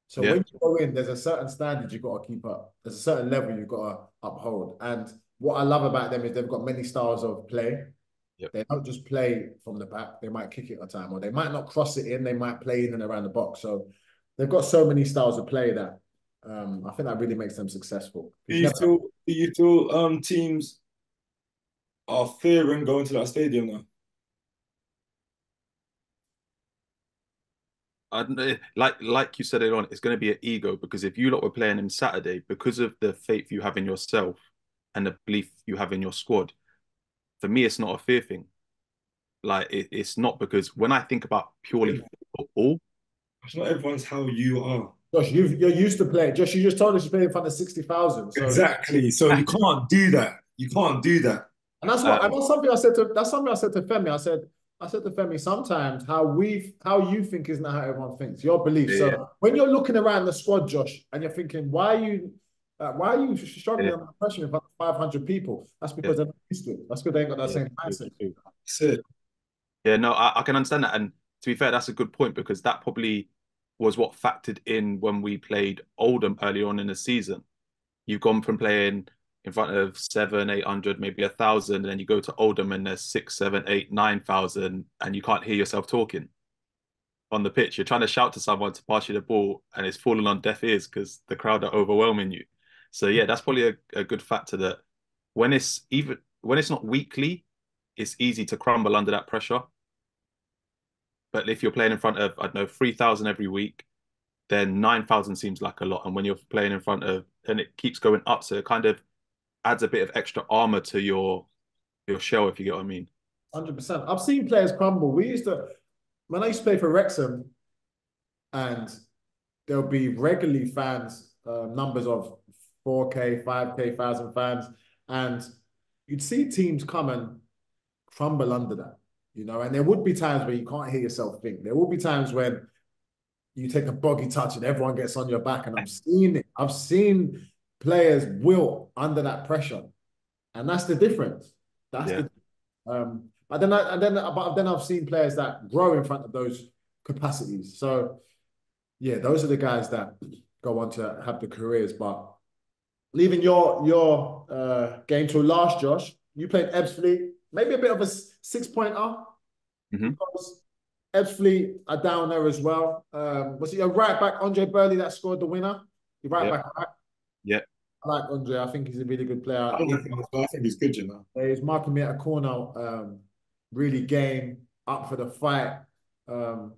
B: So yeah. when you go in, there's a certain standard you've got to keep up. There's a certain level you've got to uphold. And what I love about them is they've got many styles of play.
A: Yep.
B: They don't just play from the back. They might kick it a time, or they might not cross it in. They might play in and around the box. So they've got so many styles of play that um, I think that really makes them successful.
C: Do you feel? Do you feel um, teams are fearing going to that stadium now?
A: I, like like you said it on, it's going to be an ego because if you lot were playing him Saturday, because of the faith you have in yourself and the belief you have in your squad, for me, it's not a fear thing. Like it, it's not because when I think about purely football,
C: it's not everyone's how you are.
B: Josh, you you're used to play. Josh, you just told us you play in front of sixty thousand.
C: So. Exactly. So you can't do that. You can't do that.
B: And that's what um, and that's something I said to that's something I said to Femi. I said I said to Femi, sometimes how we how you think is not how everyone thinks. Your belief. Yeah. So when you're looking around the squad, Josh, and you're thinking, why are you uh, why are you struggling yeah. under pressure in front of 500 people? That's because yeah. they're not used to it. That's because they ain't got that same mindset.
C: That's it.
A: Yeah, no, I, I can understand that. And to be fair, that's a good point because that probably was what factored in when we played Oldham early on in the season. You've gone from playing in front of seven, eight hundred, maybe a thousand, and then you go to Oldham and there's six, seven, eight, nine thousand, and you can't hear yourself talking on the pitch. You're trying to shout to someone to pass you the ball, and it's falling on deaf ears because the crowd are overwhelming you. So yeah, that's probably a, a good factor that when it's even when it's not weekly, it's easy to crumble under that pressure. But if you're playing in front of I don't know three thousand every week, then nine thousand seems like a lot. And when you're playing in front of and it keeps going up, so it kind of adds a bit of extra armor to your your show, if you get what I mean.
B: Hundred percent. I've seen players crumble. We used to when I used to play for Wrexham, and there'll be regularly fans, uh, numbers of 4K, 5K, thousand fans, and you'd see teams come and crumble under that, you know. And there would be times where you can't hear yourself think. There will be times when you take a boggy touch and everyone gets on your back, and I've seen it. I've seen players will under that pressure, and that's the difference. That's yeah. the um. But then, I, and then, but then I've seen players that grow in front of those capacities. So, yeah, those are the guys that go on to have the careers. But leaving your your uh, game to last, Josh, you played Ebbsfleet, maybe a bit of a six pointer.
A: Mm-hmm.
B: Because Ebbsfleet are down there as well. Um, was it your right back Andre Burley that scored the winner? Your right
A: yep.
B: back, right?
A: Yeah.
B: I like Andre. I think he's a really good player.
C: I, think, I think he's good, you know.
B: He's marking me at a corner, um, really game, up for the fight. Um,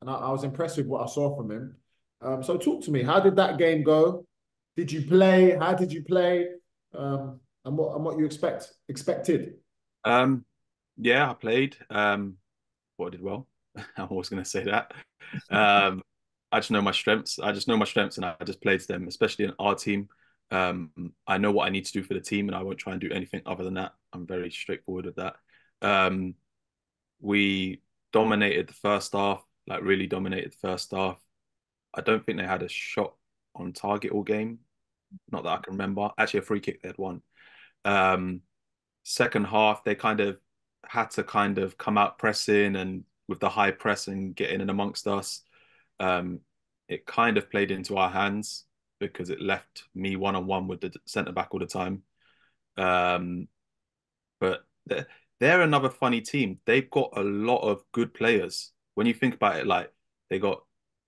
B: and I, I, was impressed with what I saw from him. Um, so talk to me. How did that game go? Did you play? How did you play? Um, and what and what you expect expected?
A: Um, yeah, I played. Um, what I did well. I'm always going to say that. Um, I just know my strengths. I just know my strengths, and I just played to them, especially in our team. Um, I know what I need to do for the team, and I won't try and do anything other than that. I'm very straightforward with that. Um, we dominated the first half, like really dominated the first half. I don't think they had a shot on target all game. Not that I can remember. Actually, a free kick they had won. Um, second half, they kind of had to kind of come out pressing and with the high press and get in and amongst us. Um, it kind of played into our hands because it left me one on one with the centre back all the time. Um, but they're, they're another funny team. They've got a lot of good players. When you think about it, like they got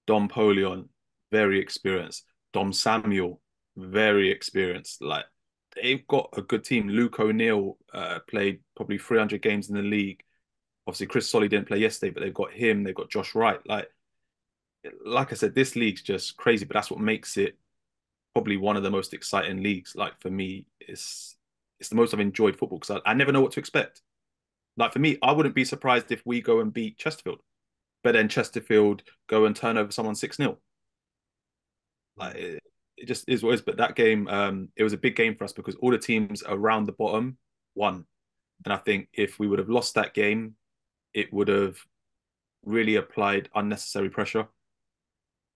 A: Dom Poleon, very experienced. Dom Samuel, very experienced. Like they've got a good team. Luke O'Neill uh, played probably 300 games in the league. Obviously, Chris Solly didn't play yesterday, but they've got him. They've got Josh Wright. Like, like I said, this league's just crazy. But that's what makes it probably one of the most exciting leagues. Like for me, it's it's the most I've enjoyed football because I, I never know what to expect. Like for me, I wouldn't be surprised if we go and beat Chesterfield, but then Chesterfield go and turn over someone six 0 Like it, just is what it is. But that game, um, it was a big game for us because all the teams around the bottom won, and I think if we would have lost that game, it would have really applied unnecessary pressure.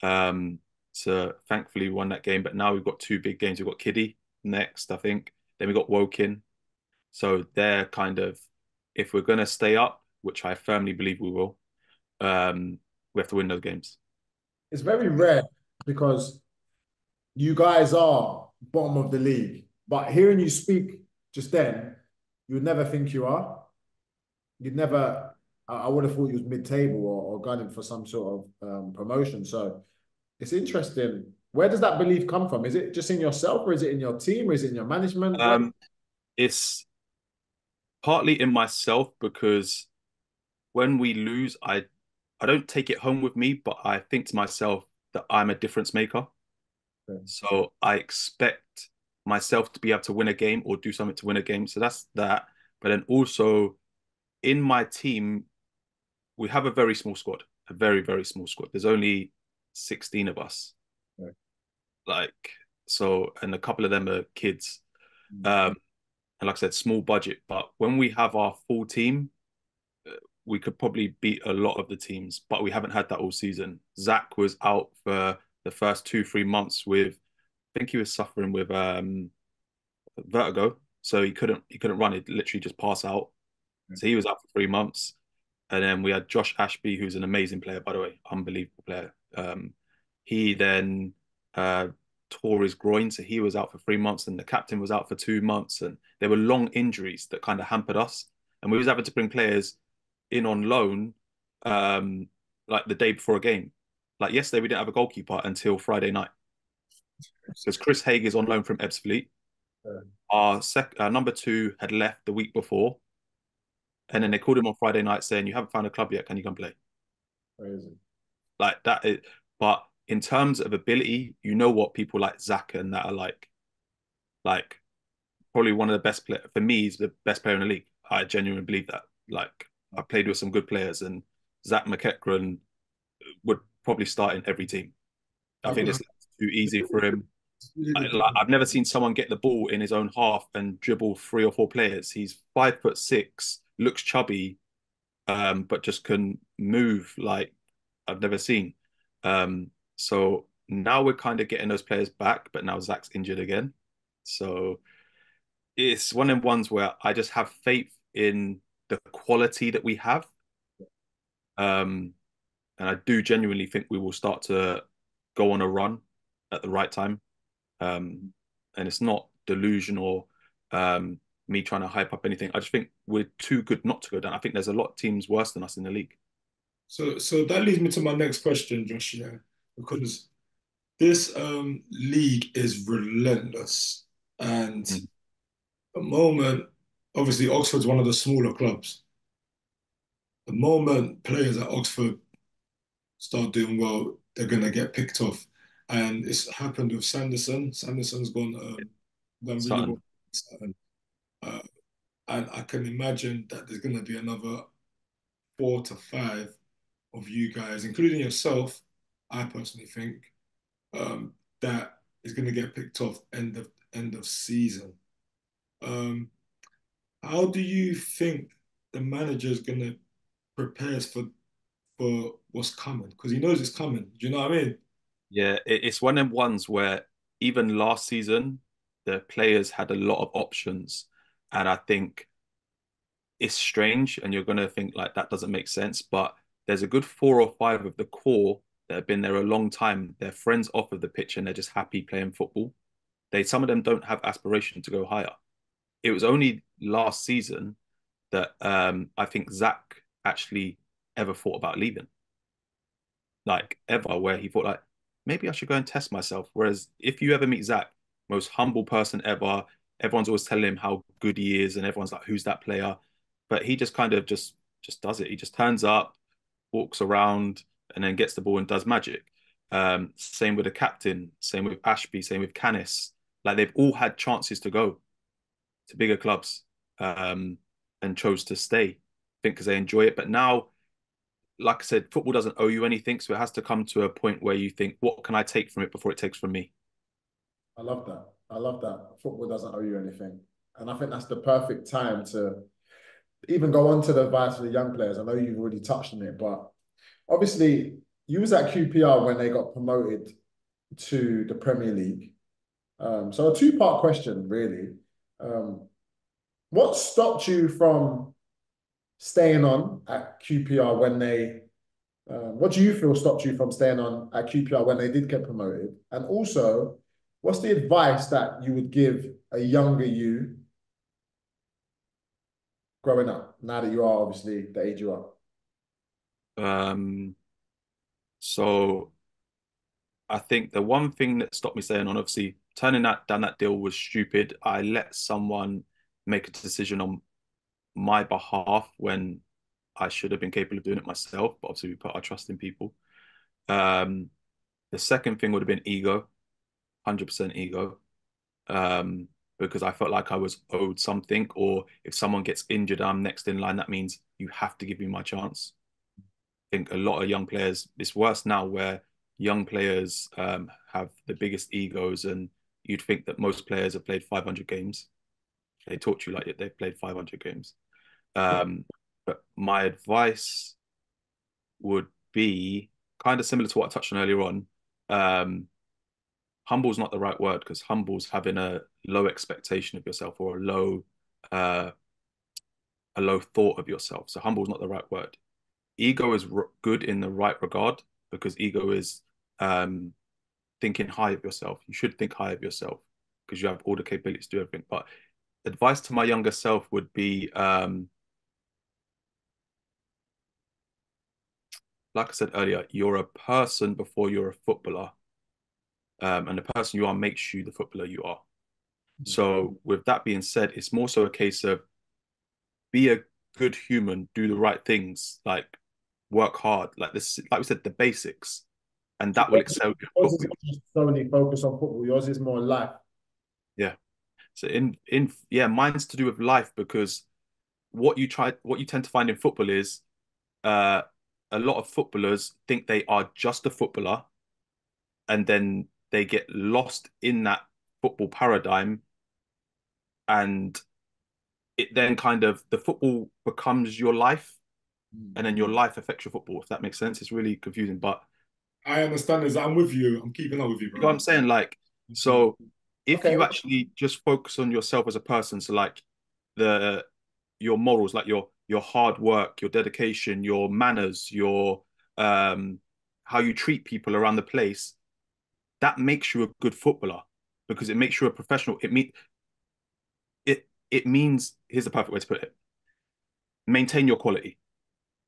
A: Um, so thankfully we won that game, but now we've got two big games. We've got Kiddie next, I think. Then we got Woking. So they're kind of, if we're going to stay up, which I firmly believe we will, um, we have to win those games.
B: It's very rare because you guys are bottom of the league, but hearing you speak just then, you would never think you are. You'd never. I, would have thought you was mid-table or, or gunning for some sort of um, promotion. So it's interesting. Where does that belief come from? Is it just in yourself, or is it in your team, or is it in your management?
A: Um, it's partly in myself because when we lose, I I don't take it home with me, but I think to myself that I'm a difference maker. Okay. So I expect myself to be able to win a game or do something to win a game. So that's that. But then also in my team, we have a very small squad, a very, very small squad. There's only 16 of us. Like, so, and a couple of them are kids. Mm-hmm. Um, and like I said, small budget. But when we have our full team, uh, we could probably beat a lot of the teams, but we haven't had that all season. Zach was out for the first two, three months with, I think he was suffering with um, vertigo, so he couldn't he couldn't run. He'd literally just pass out. So he was out for three months, and then we had Josh Ashby, who's an amazing player, by the way, unbelievable player. Um, he then uh, tore his groin, so he was out for three months, and the captain was out for two months, and there were long injuries that kind of hampered us, and we was having to bring players in on loan, um, like the day before a game. Like yesterday, we didn't have a goalkeeper until Friday night because Chris Haig is on loan from Ebbsfleet. Yeah. Um, our sec- our number two had left the week before, and then they called him on Friday night saying, "You haven't found a club yet. Can you come play?"
B: Crazy.
A: Like that. Is, but in terms of ability, you know what people like Zach and that are like. Like, probably one of the best player for me. He's the best player in the league. I genuinely believe that. Like, I played with some good players, and Zach McEachran would probably start in every team. I think it's too easy for him. I, like, I've never seen someone get the ball in his own half and dribble three or four players. He's five foot six, looks chubby, um, but just can move like I've never seen. Um, so now we're kind of getting those players back, but now Zach's injured again. So it's one of the ones where I just have faith in the quality that we have. Um, and I do genuinely think we will start to go on a run at the right time. Um, and it's not delusion or um, me trying to hype up anything. I just think we're too good not to go down. I think there's a lot of teams worse than us in the league.
C: So, so that leads me to my next question, Josh. Yeah, because this um, league is relentless, and mm. the moment, obviously, Oxford's one of the smaller clubs. The moment players at Oxford start doing well, they're gonna get picked off and it's happened with Sanderson. Sanderson's gone um, done really well. Uh, and I can imagine that there's going to be another four to five of you guys, including yourself, I personally think um, that is going to get picked off end of end of season. Um, how do you think the manager is going to prepare for for what's coming? Because he knows it's coming. Do you know what I mean?
A: Yeah, it's one of ones where even last season the players had a lot of options, and I think it's strange, and you're going to think like that doesn't make sense, but there's a good four or five of the core that have been there a long time. They're friends off of the pitch and they're just happy playing football. They some of them don't have aspiration to go higher. It was only last season that um, I think Zach actually ever thought about leaving. Like ever, where he thought like maybe I should go and test myself. Whereas if you ever meet Zach, most humble person ever, everyone's always telling him how good he is, and everyone's like, "Who's that player?" But he just kind of just just does it. He just turns up, walks around, and then gets the ball and does magic. Um, same with the captain, same with Ashby, same with Canis. Like they've all had chances to go to bigger clubs um, and chose to stay. I think because they enjoy it. But now, like I said, football doesn't owe you anything, so it has to come to a point where you think, what can I take from it before it takes from me?
B: I love that. I love that. Football doesn't owe you anything, and I think that's the perfect time to even go on to the advice for the young players. I know you've already touched on it, but obviously you was at QPR when they got promoted to the Premier League. Um, so a two-part question, really. Um, what stopped you from staying on at QPR when they? Um, what do you feel stopped you from staying on at QPR when they did get promoted? And also, what's the advice that you would give a younger you growing up? Now that you are obviously the age you are.
A: Um, so I think the one thing that stopped me staying on, obviously, turning that down that deal was stupid. I let someone make a decision on my behalf when I should have been capable of doing it myself. But obviously, we put our trust in people. Um, the second thing would have been ego, hundred percent ego, um, because I felt like I was owed something. Or if someone gets injured, I'm next in line. That means you have to give me my chance. I think a lot of young players. It's worse now where young players um, have the biggest egos, and you'd think that most players have played 500 games. They to you like they've played 500 games. Um, but my advice would be kind of similar to what I touched on earlier on. Um, humble's not the right word because humble's having a low expectation of yourself or a low uh, a low thought of yourself. So humble is not the right word. Ego is good in the right regard because ego is um, thinking high of yourself. You should think high of yourself because you have all the capabilities to do everything. But advice to my younger self would be um, like I said earlier, you're a person before you're a footballer. Um, and the person you are makes you the footballer you are. So, with that being said, it's more so a case of be a good human, do the right things, like work hard, like this, like we said, the basics, and that will excel.
B: Yours is solely focus on football. Yours is more life.
A: Yeah. So in in yeah, mine's to do with life because what you try, what you tend to find in football is, uh, a lot of footballers think they are just a footballer, and then they get lost in that football paradigm, and it then kind of the football becomes your life, hmm. and then your life affects your football. If that makes sense, it's really confusing, but
C: I understand this. I'm with you. I'm keeping up with you, bro.
A: You know what I'm saying? Like, so if okay. you actually just focus on yourself as a person, so like the your morals, like your your hard work, your dedication, your manners, your um how you treat people around the place, that makes you a good footballer because it makes you a professional. It mean it it means here's the perfect way to put it. Maintain your quality.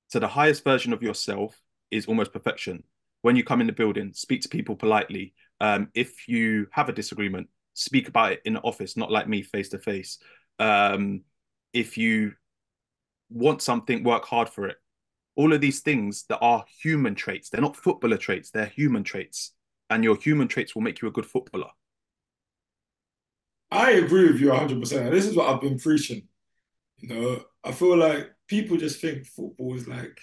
A: So the highest version of yourself is almost perfection. When you come in the building, speak to people politely. Um, if you have a disagreement, speak about it in the office, not like me face to face. If you want something, work hard for it. All of these things that are human traits, they're not footballer traits, they're human traits. And your human traits will make you a good footballer.
C: I agree with you 100%. This is what I've been preaching. You know, I feel like people just think football is like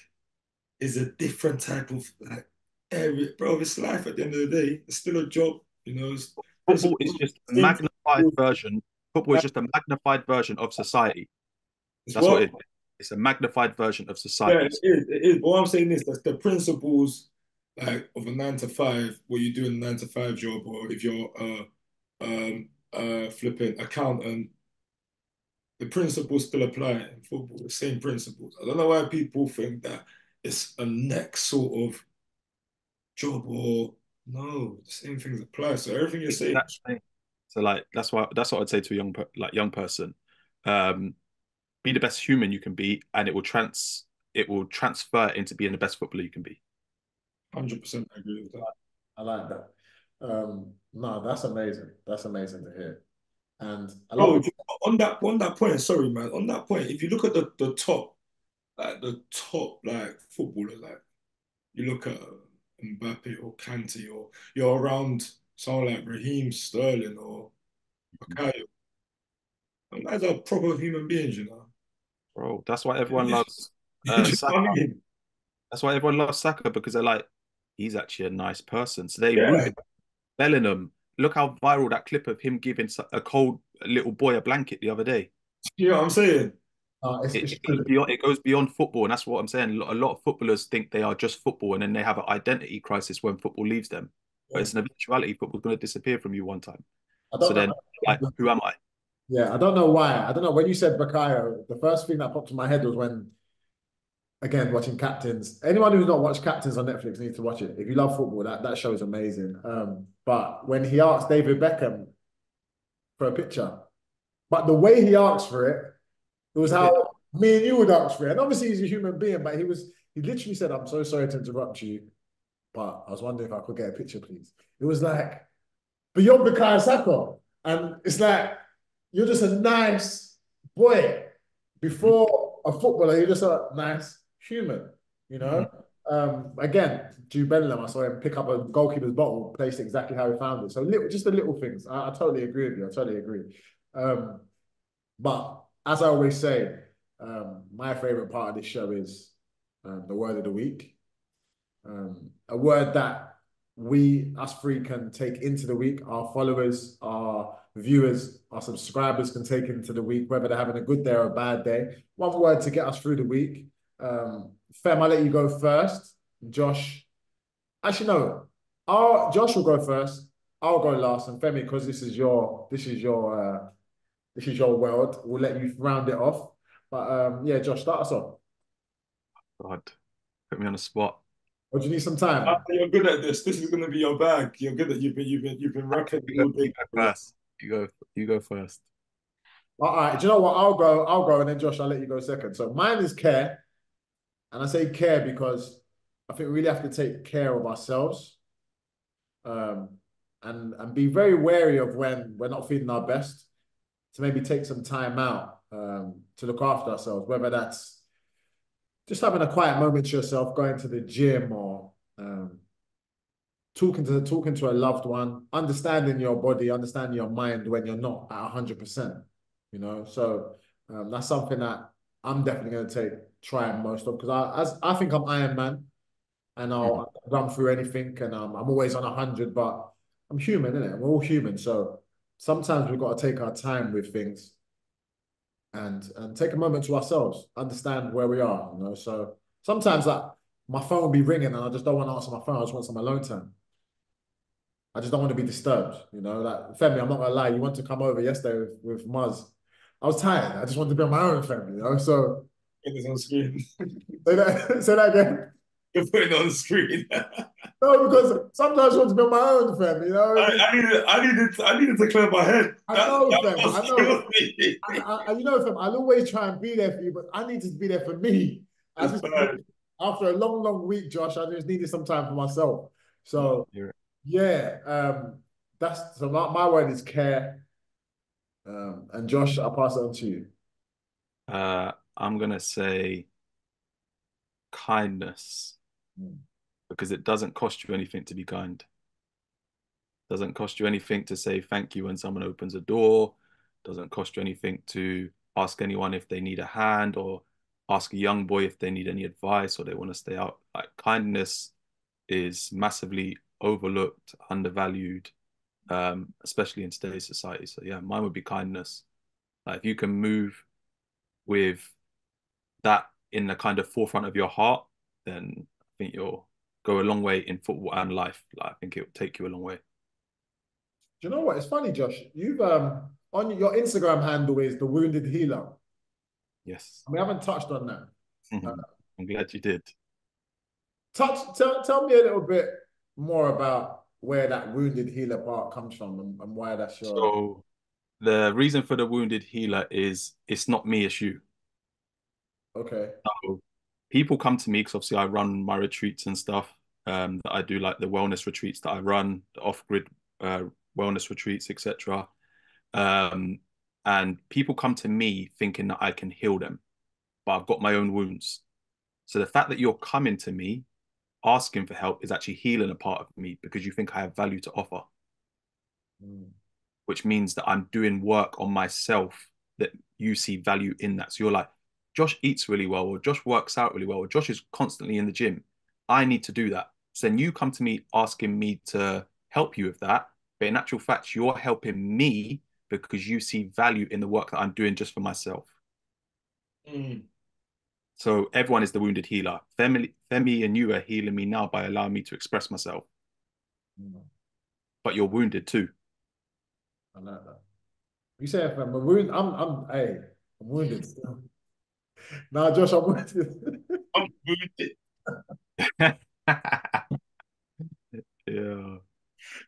C: is a different type of like area, bro. It's life at the end of the day. It's still a job, you know. It's,
A: Football is just a magnified version. Football is just a magnified version of society. That's what it is. It's a magnified version of
C: Yeah,
A: society.
C: it is. It is. But what I'm saying is that the principles like of a nine to five, what you do in a nine to five job, or if you're uh um uh flipping accountant, the principles still apply in football, the same principles. I don't know why people think that it's a next sort of job or no, the same things apply. So everything you're saying.
A: So like that's why that's what I'd say to a young like young person. Um, be the best human you can be, and it will trans it will transfer into being the best footballer you can be.
C: 100% I agree with that.
B: I like that. Um, no, that's amazing. That's amazing to hear. And a
C: Bro,
B: lot
C: if on that on that point, sorry man, on that point, if you look at the the top, like the top like footballers, like you look at Mbappe or Kante, or you're around someone like Raheem Sterling or Bukayo. And guys are proper human beings, you know.
A: Bro, that's why everyone loves uh,
C: know
A: Saka. That's why everyone loves Saka because they're like, he's actually a nice person. So they
C: Yeah.
A: Bellingham. Look how viral that clip of him giving a cold little boy a blanket the other day.
C: You know what I'm saying?
B: uh, it's,
A: It,
B: it's
A: goes beyond it goes beyond football, and that's what I'm saying. A lot, of footballers think they are just football, and then they have an identity crisis when football leaves them. But it's an eventuality. Football's going to disappear from you one time. So
B: don't
A: then, like, who am I?
B: Yeah, I don't know why. I don't know. When you said Bukayo, the first thing that popped in my head was when, again, watching Captains. Anyone who's not watched Captains on Netflix needs to watch it. If you love football, that, that show is amazing. Um, but when he asked David Beckham for a picture, but the way he asked for it, it was how me and you would ask for it. And obviously he's a human being, but he was he literally said, I'm so sorry to interrupt you, but I was wondering if I could get a picture, please. It was like beyond Bukayo Saka. And it's like you're just a nice boy. Before a footballer, you're just a nice human, you know? Um, again, Jude Bellingham, I saw him pick up a goalkeeper's bottle, placed exactly how he found it. So little, just the little things. I, I totally agree with you. I totally agree. Um, but as I always say, um, my favorite part of this show is um, the word of the week. Um, a word that we, us three, can take into the week. Our followers, our viewers, our subscribers can take into the week, whether they're having a good day or a bad day. One word to get us through the week. Um, Fem, I'll let you go first. Josh, actually no, I'll, Josh will go first. I'll go last, and Femi, because this is your this is your uh, this is your world. We'll let you round it off. But um, yeah, Josh, start us off.
A: God, put me on the spot.
B: Or do you need some time?
C: Ah, You're good at this. This is gonna be your bag. You're good at you've been you've been you've been racking
A: You
C: all
A: go, you
C: day.
A: go first. You go. You go first.
B: All right, do you know what? I'll go, I'll go, and then Josh, I'll let you go second. So mine is care. And I say care because I think we really have to take care of ourselves. Um, and and be very wary of when we're not feeling our best, to maybe take some time out um, to look after ourselves, whether that's just having a quiet moment to yourself, going to the gym or um, talking to talking to a loved one, understanding your body, understanding your mind when you're not at hundred percent. You know, so um, that's something that I'm definitely going to take try most of because I as I think I'm Iron Man, and I'll run through anything, and um, I'm always on hundred, but I'm human, isn't it? We're all human, so sometimes we've got to take our time with things and and take a moment to ourselves, understand where we are, you know. So sometimes like my phone will be ringing and I just don't want to answer my phone. I just want some alone time. I just don't want to be disturbed, you know. Like family. I'm not gonna lie, you want to come over yesterday with, with Muzz. I was tired. I just wanted to be on my own, family. you know. So
C: Put this on screen.
B: say that say that again.
C: You're putting it on screen.
B: No, because sometimes I want to be on my own, Femi, you know.
C: I, I needed I needed I needed to clear my head.
B: I
C: That-
B: know,
C: that
B: fam, I know. I, I, I- you know, fam, I'll always try and be there for you, but I need to be there for me. I just, after a long, long week, Josh, I just needed some time for myself. So
A: You're-
B: yeah, um, that's so my, my word is care. Um, and Josh, I'll pass it on to you.
A: Uh, I'm gonna say kindness
B: Mm.
A: Because it doesn't cost you anything to be kind. Doesn't cost you anything to say thank you when someone opens a door. Doesn't cost you anything to ask anyone if they need a hand or ask a young boy if they need any advice or they want to stay out. Like kindness is massively overlooked, undervalued, um, especially in today's society. So yeah, mine would be kindness. Like if you can move with that in the kind of forefront of your heart, then I think you'll go a long way in football and life. Like I think it will take you a long way.
B: Do you know what? It's funny, Josh. You've um on your Instagram handle is the wounded healer.
A: Yes.
B: We haven't touched on that.
A: I'm glad you did.
B: Touch tell tell me a little bit more about where that wounded healer part comes from and, and why that's your
A: So the reason for the wounded healer is it's not me, it's you.
B: okay.
A: So people come to me because obviously I run my retreats and stuff. Um, that I do like the wellness retreats that I run, the off-grid uh, wellness retreats, etc. Um, and people come to me thinking that I can heal them, but I've got my own wounds. So the fact that you're coming to me asking for help is actually healing a part of me because you think I have value to offer,
B: Mm.
A: which means that I'm doing work on myself that you see value in that. So you're like, Josh eats really well, or Josh works out really well, or Josh is constantly in the gym. I need to do that. So then you come to me asking me to help you with that. But in actual fact, you're helping me because you see value in the work that I'm doing just for myself.
C: Mm.
A: So everyone is the wounded healer. Femi, Femi and you are healing me now by allowing me to express myself.
B: Mm.
A: But you're wounded too.
B: I like that. You say if I'm wounded, I'm I'm hey, I'm wounded still. Nah, Josh, I'm wounded.
C: I'm wounded.
A: yeah.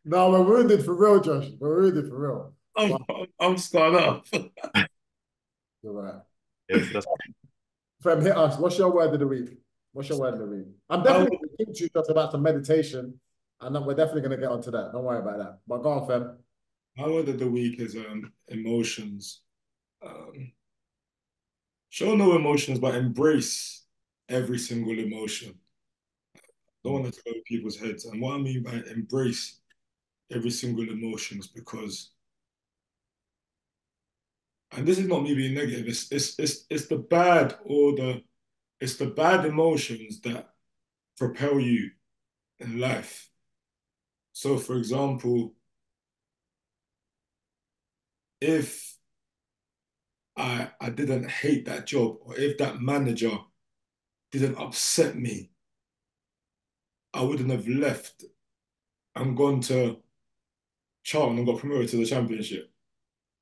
B: no, we're wounded for real, Josh. We're wounded for real.
C: I'm, I'm, I'm scarred up.
B: You're right.
A: Yes, that's
B: Fem, hit us. What's your word of the week? What's your word of the week? I'm definitely going to teach you just about some meditation, and then we're definitely going to get onto that. Don't worry about that. But go on, Fem.
C: My word of the week is um emotions. Show no emotions, but embrace every single emotion. Don't want to go people's heads. And what I mean by embrace every single emotions because and this is not me being negative, it's it's it's it's the bad or the it's the bad emotions that propel you in life. So for example, if I I didn't hate that job or if that manager didn't upset me, I wouldn't have left and gone to Charlton and got promoted to the championship.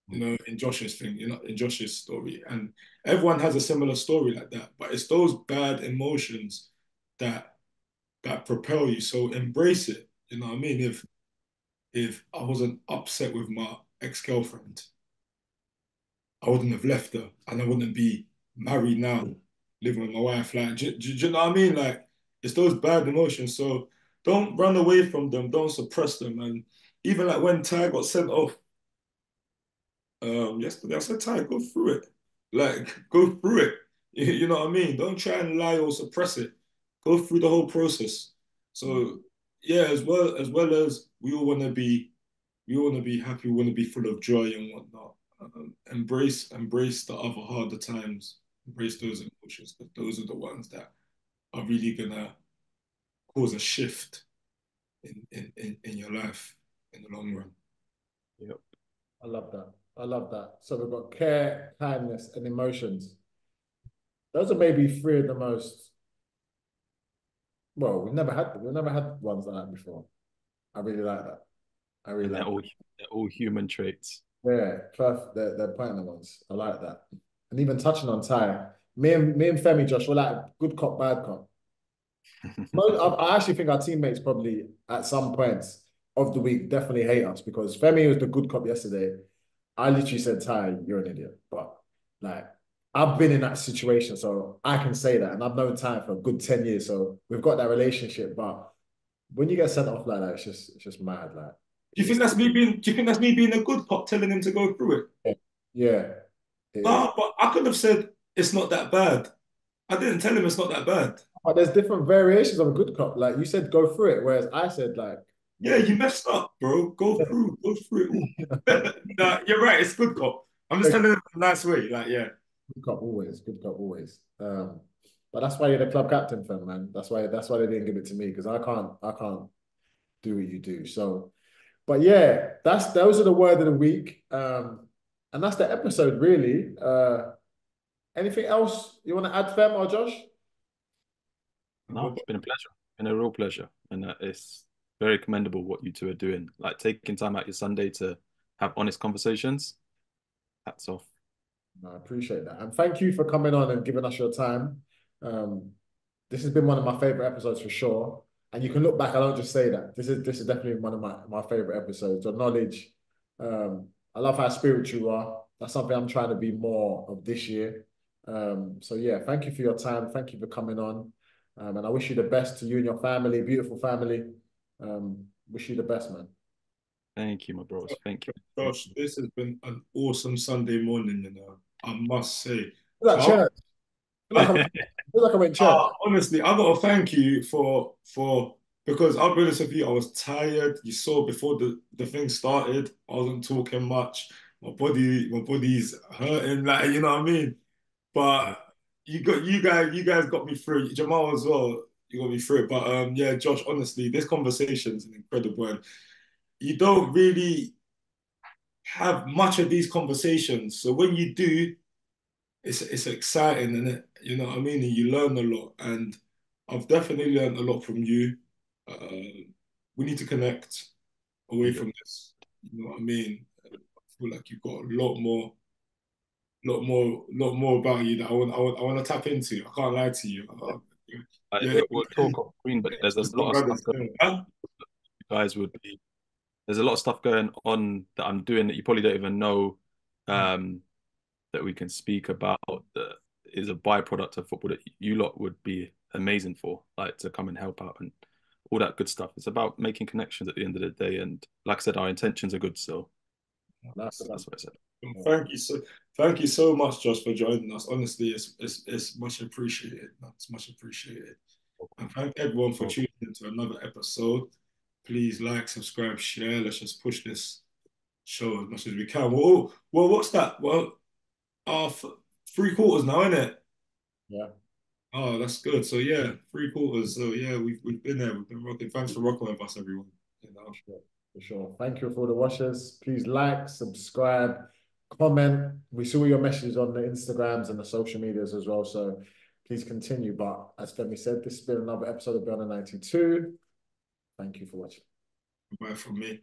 C: You know, in Josh's thing, you know, in Josh's story. And everyone has a similar story like that. But it's those bad emotions that that propel you. So embrace it. You know what I mean? If if I wasn't upset with my ex-girlfriend, I wouldn't have left her and I wouldn't be married now, living with my wife. Like, do, do, do you know what I mean? Like, it's those bad emotions. So don't run away from them. Don't suppress them. And even like when Ty got sent off um yesterday, I said, Ty, go through it. Like, go through it. You, know what I mean? Don't try and lie or suppress it. Go through the whole process. So yeah, as well as well as we all want to be, we want to be happy. We want to be full of joy and whatnot. Um, embrace, embrace the other harder times. Embrace those emotions because those are the ones that are really gonna cause a shift in in in, in your life in the long run.
A: Yep.
B: I love that. I love that. So we've got care, kindness, and emotions. Those are maybe three of the most. Well, we've never had we've never had ones like that before. I really like that. I really
A: And they're
B: like.
A: all they're all human traits.
B: Yeah, perfect. They're they're pointing ones. I like that. And even touching on Ty, me and me and Femi, Josh, we're like good cop, bad cop. I actually think our teammates probably at some points of the week definitely hate us because Femi was the good cop yesterday. I literally said, Ty, you're an idiot. But like, I've been in that situation, so I can say that. And I've known Ty for a good 10 years. So we've got that relationship. But when you get sent off like that, it's just it's just mad. Like,
C: Do you think that's me being? Do you think that's me being a good cop, telling him to go through it?
B: yeah.
C: No, but I could have said it's not that bad. I didn't tell him it's not that bad.
B: But there's different variations of a good cop. Like you said, go through it, whereas I said like,
C: Yeah, you messed up, bro. Go through, go through it. nah, you're right. It's good cop. I'm just telling him in a nice way. Like, yeah,
B: Good cop always, good cop always. Um, but that's why you're the club captain, fam, man. That's why that's why they didn't give it to me because I can't I can't do what you do. So, but yeah, that's those are the word of the week. Um, and that's the episode really. Uh, anything else you want to add, Fem or Josh?
A: No, it's been a pleasure. Been a real pleasure, and uh, it's very commendable what you two are doing. Like taking time out your Sunday to have honest conversations. Hats off.
B: I appreciate that. And thank you for coming on and giving us your time. Um, this has been one of my favorite episodes for sure. And you can look back, I don't just say that. This is this is definitely one of my, my favorite episodes. Your knowledge. Um, I love how spiritual you are. That's something I'm trying to be more of this year. Um, so yeah, thank you for your time. Thank you for coming on. Um, and I wish you the best to you and your family, beautiful family. Um, wish you the best, man.
A: Thank you, my bros. Thank you.
C: Josh, this has been an awesome Sunday morning, you know. I must say.
B: Feel like
C: Oh.
B: church. Feel like, I'm in church.
C: Uh, honestly, I gotta thank you for for because I'll be honest with you, I was tired. You saw before the, the thing started, I wasn't talking much. My body, my body's hurting, like you know what I mean. But you got you guys, you guys got me through. Jamal as well, you got me through it. But um, yeah, Josh, honestly, this conversation is incredible, and you don't really have much of these conversations. So when you do, it's it's exciting and it, you know what I mean, and you learn a lot. And I've definitely learned a lot from you. Uh, we need to connect away from this. You know what I mean? I feel like you've got a lot more, lot more, lot more about you that I want. I want. I want to tap into. I can't lie to you.
A: I,
C: Yeah.
A: we'll talk off screen, but there's a lot of stuff going you guys would be there's a lot of stuff going on that I'm doing that you probably don't even know um, that we can speak about that is a byproduct of football that you lot would be amazing for, like to come and help out and all that good stuff. It's about making connections at the end of the day, and like I said, our intentions are good, so
B: That's,
A: that's what I said.
C: Thank you so, thank you so much, Josh, for joining us. Honestly, it's it's, it's much appreciated. It's much appreciated. And thank everyone for tuning into another episode. Please like, subscribe, share. Let's just push this show as much as we can. Well, oh, well, what's that? Well, Oh, f- three quarters now, isn't it?
B: Yeah.
C: Oh, that's good. So yeah, three quarters. So yeah, we've we've been there. We've been rocking. Thanks for rocking with us, everyone. You know.
B: For sure. Thank you for the watchers. Please like, subscribe, comment. We saw your messages on the Instagrams and the social medias as well. So please continue. But as Femi said, this has been another episode of Beyond the 92. Thank you for watching.
C: Bye from me.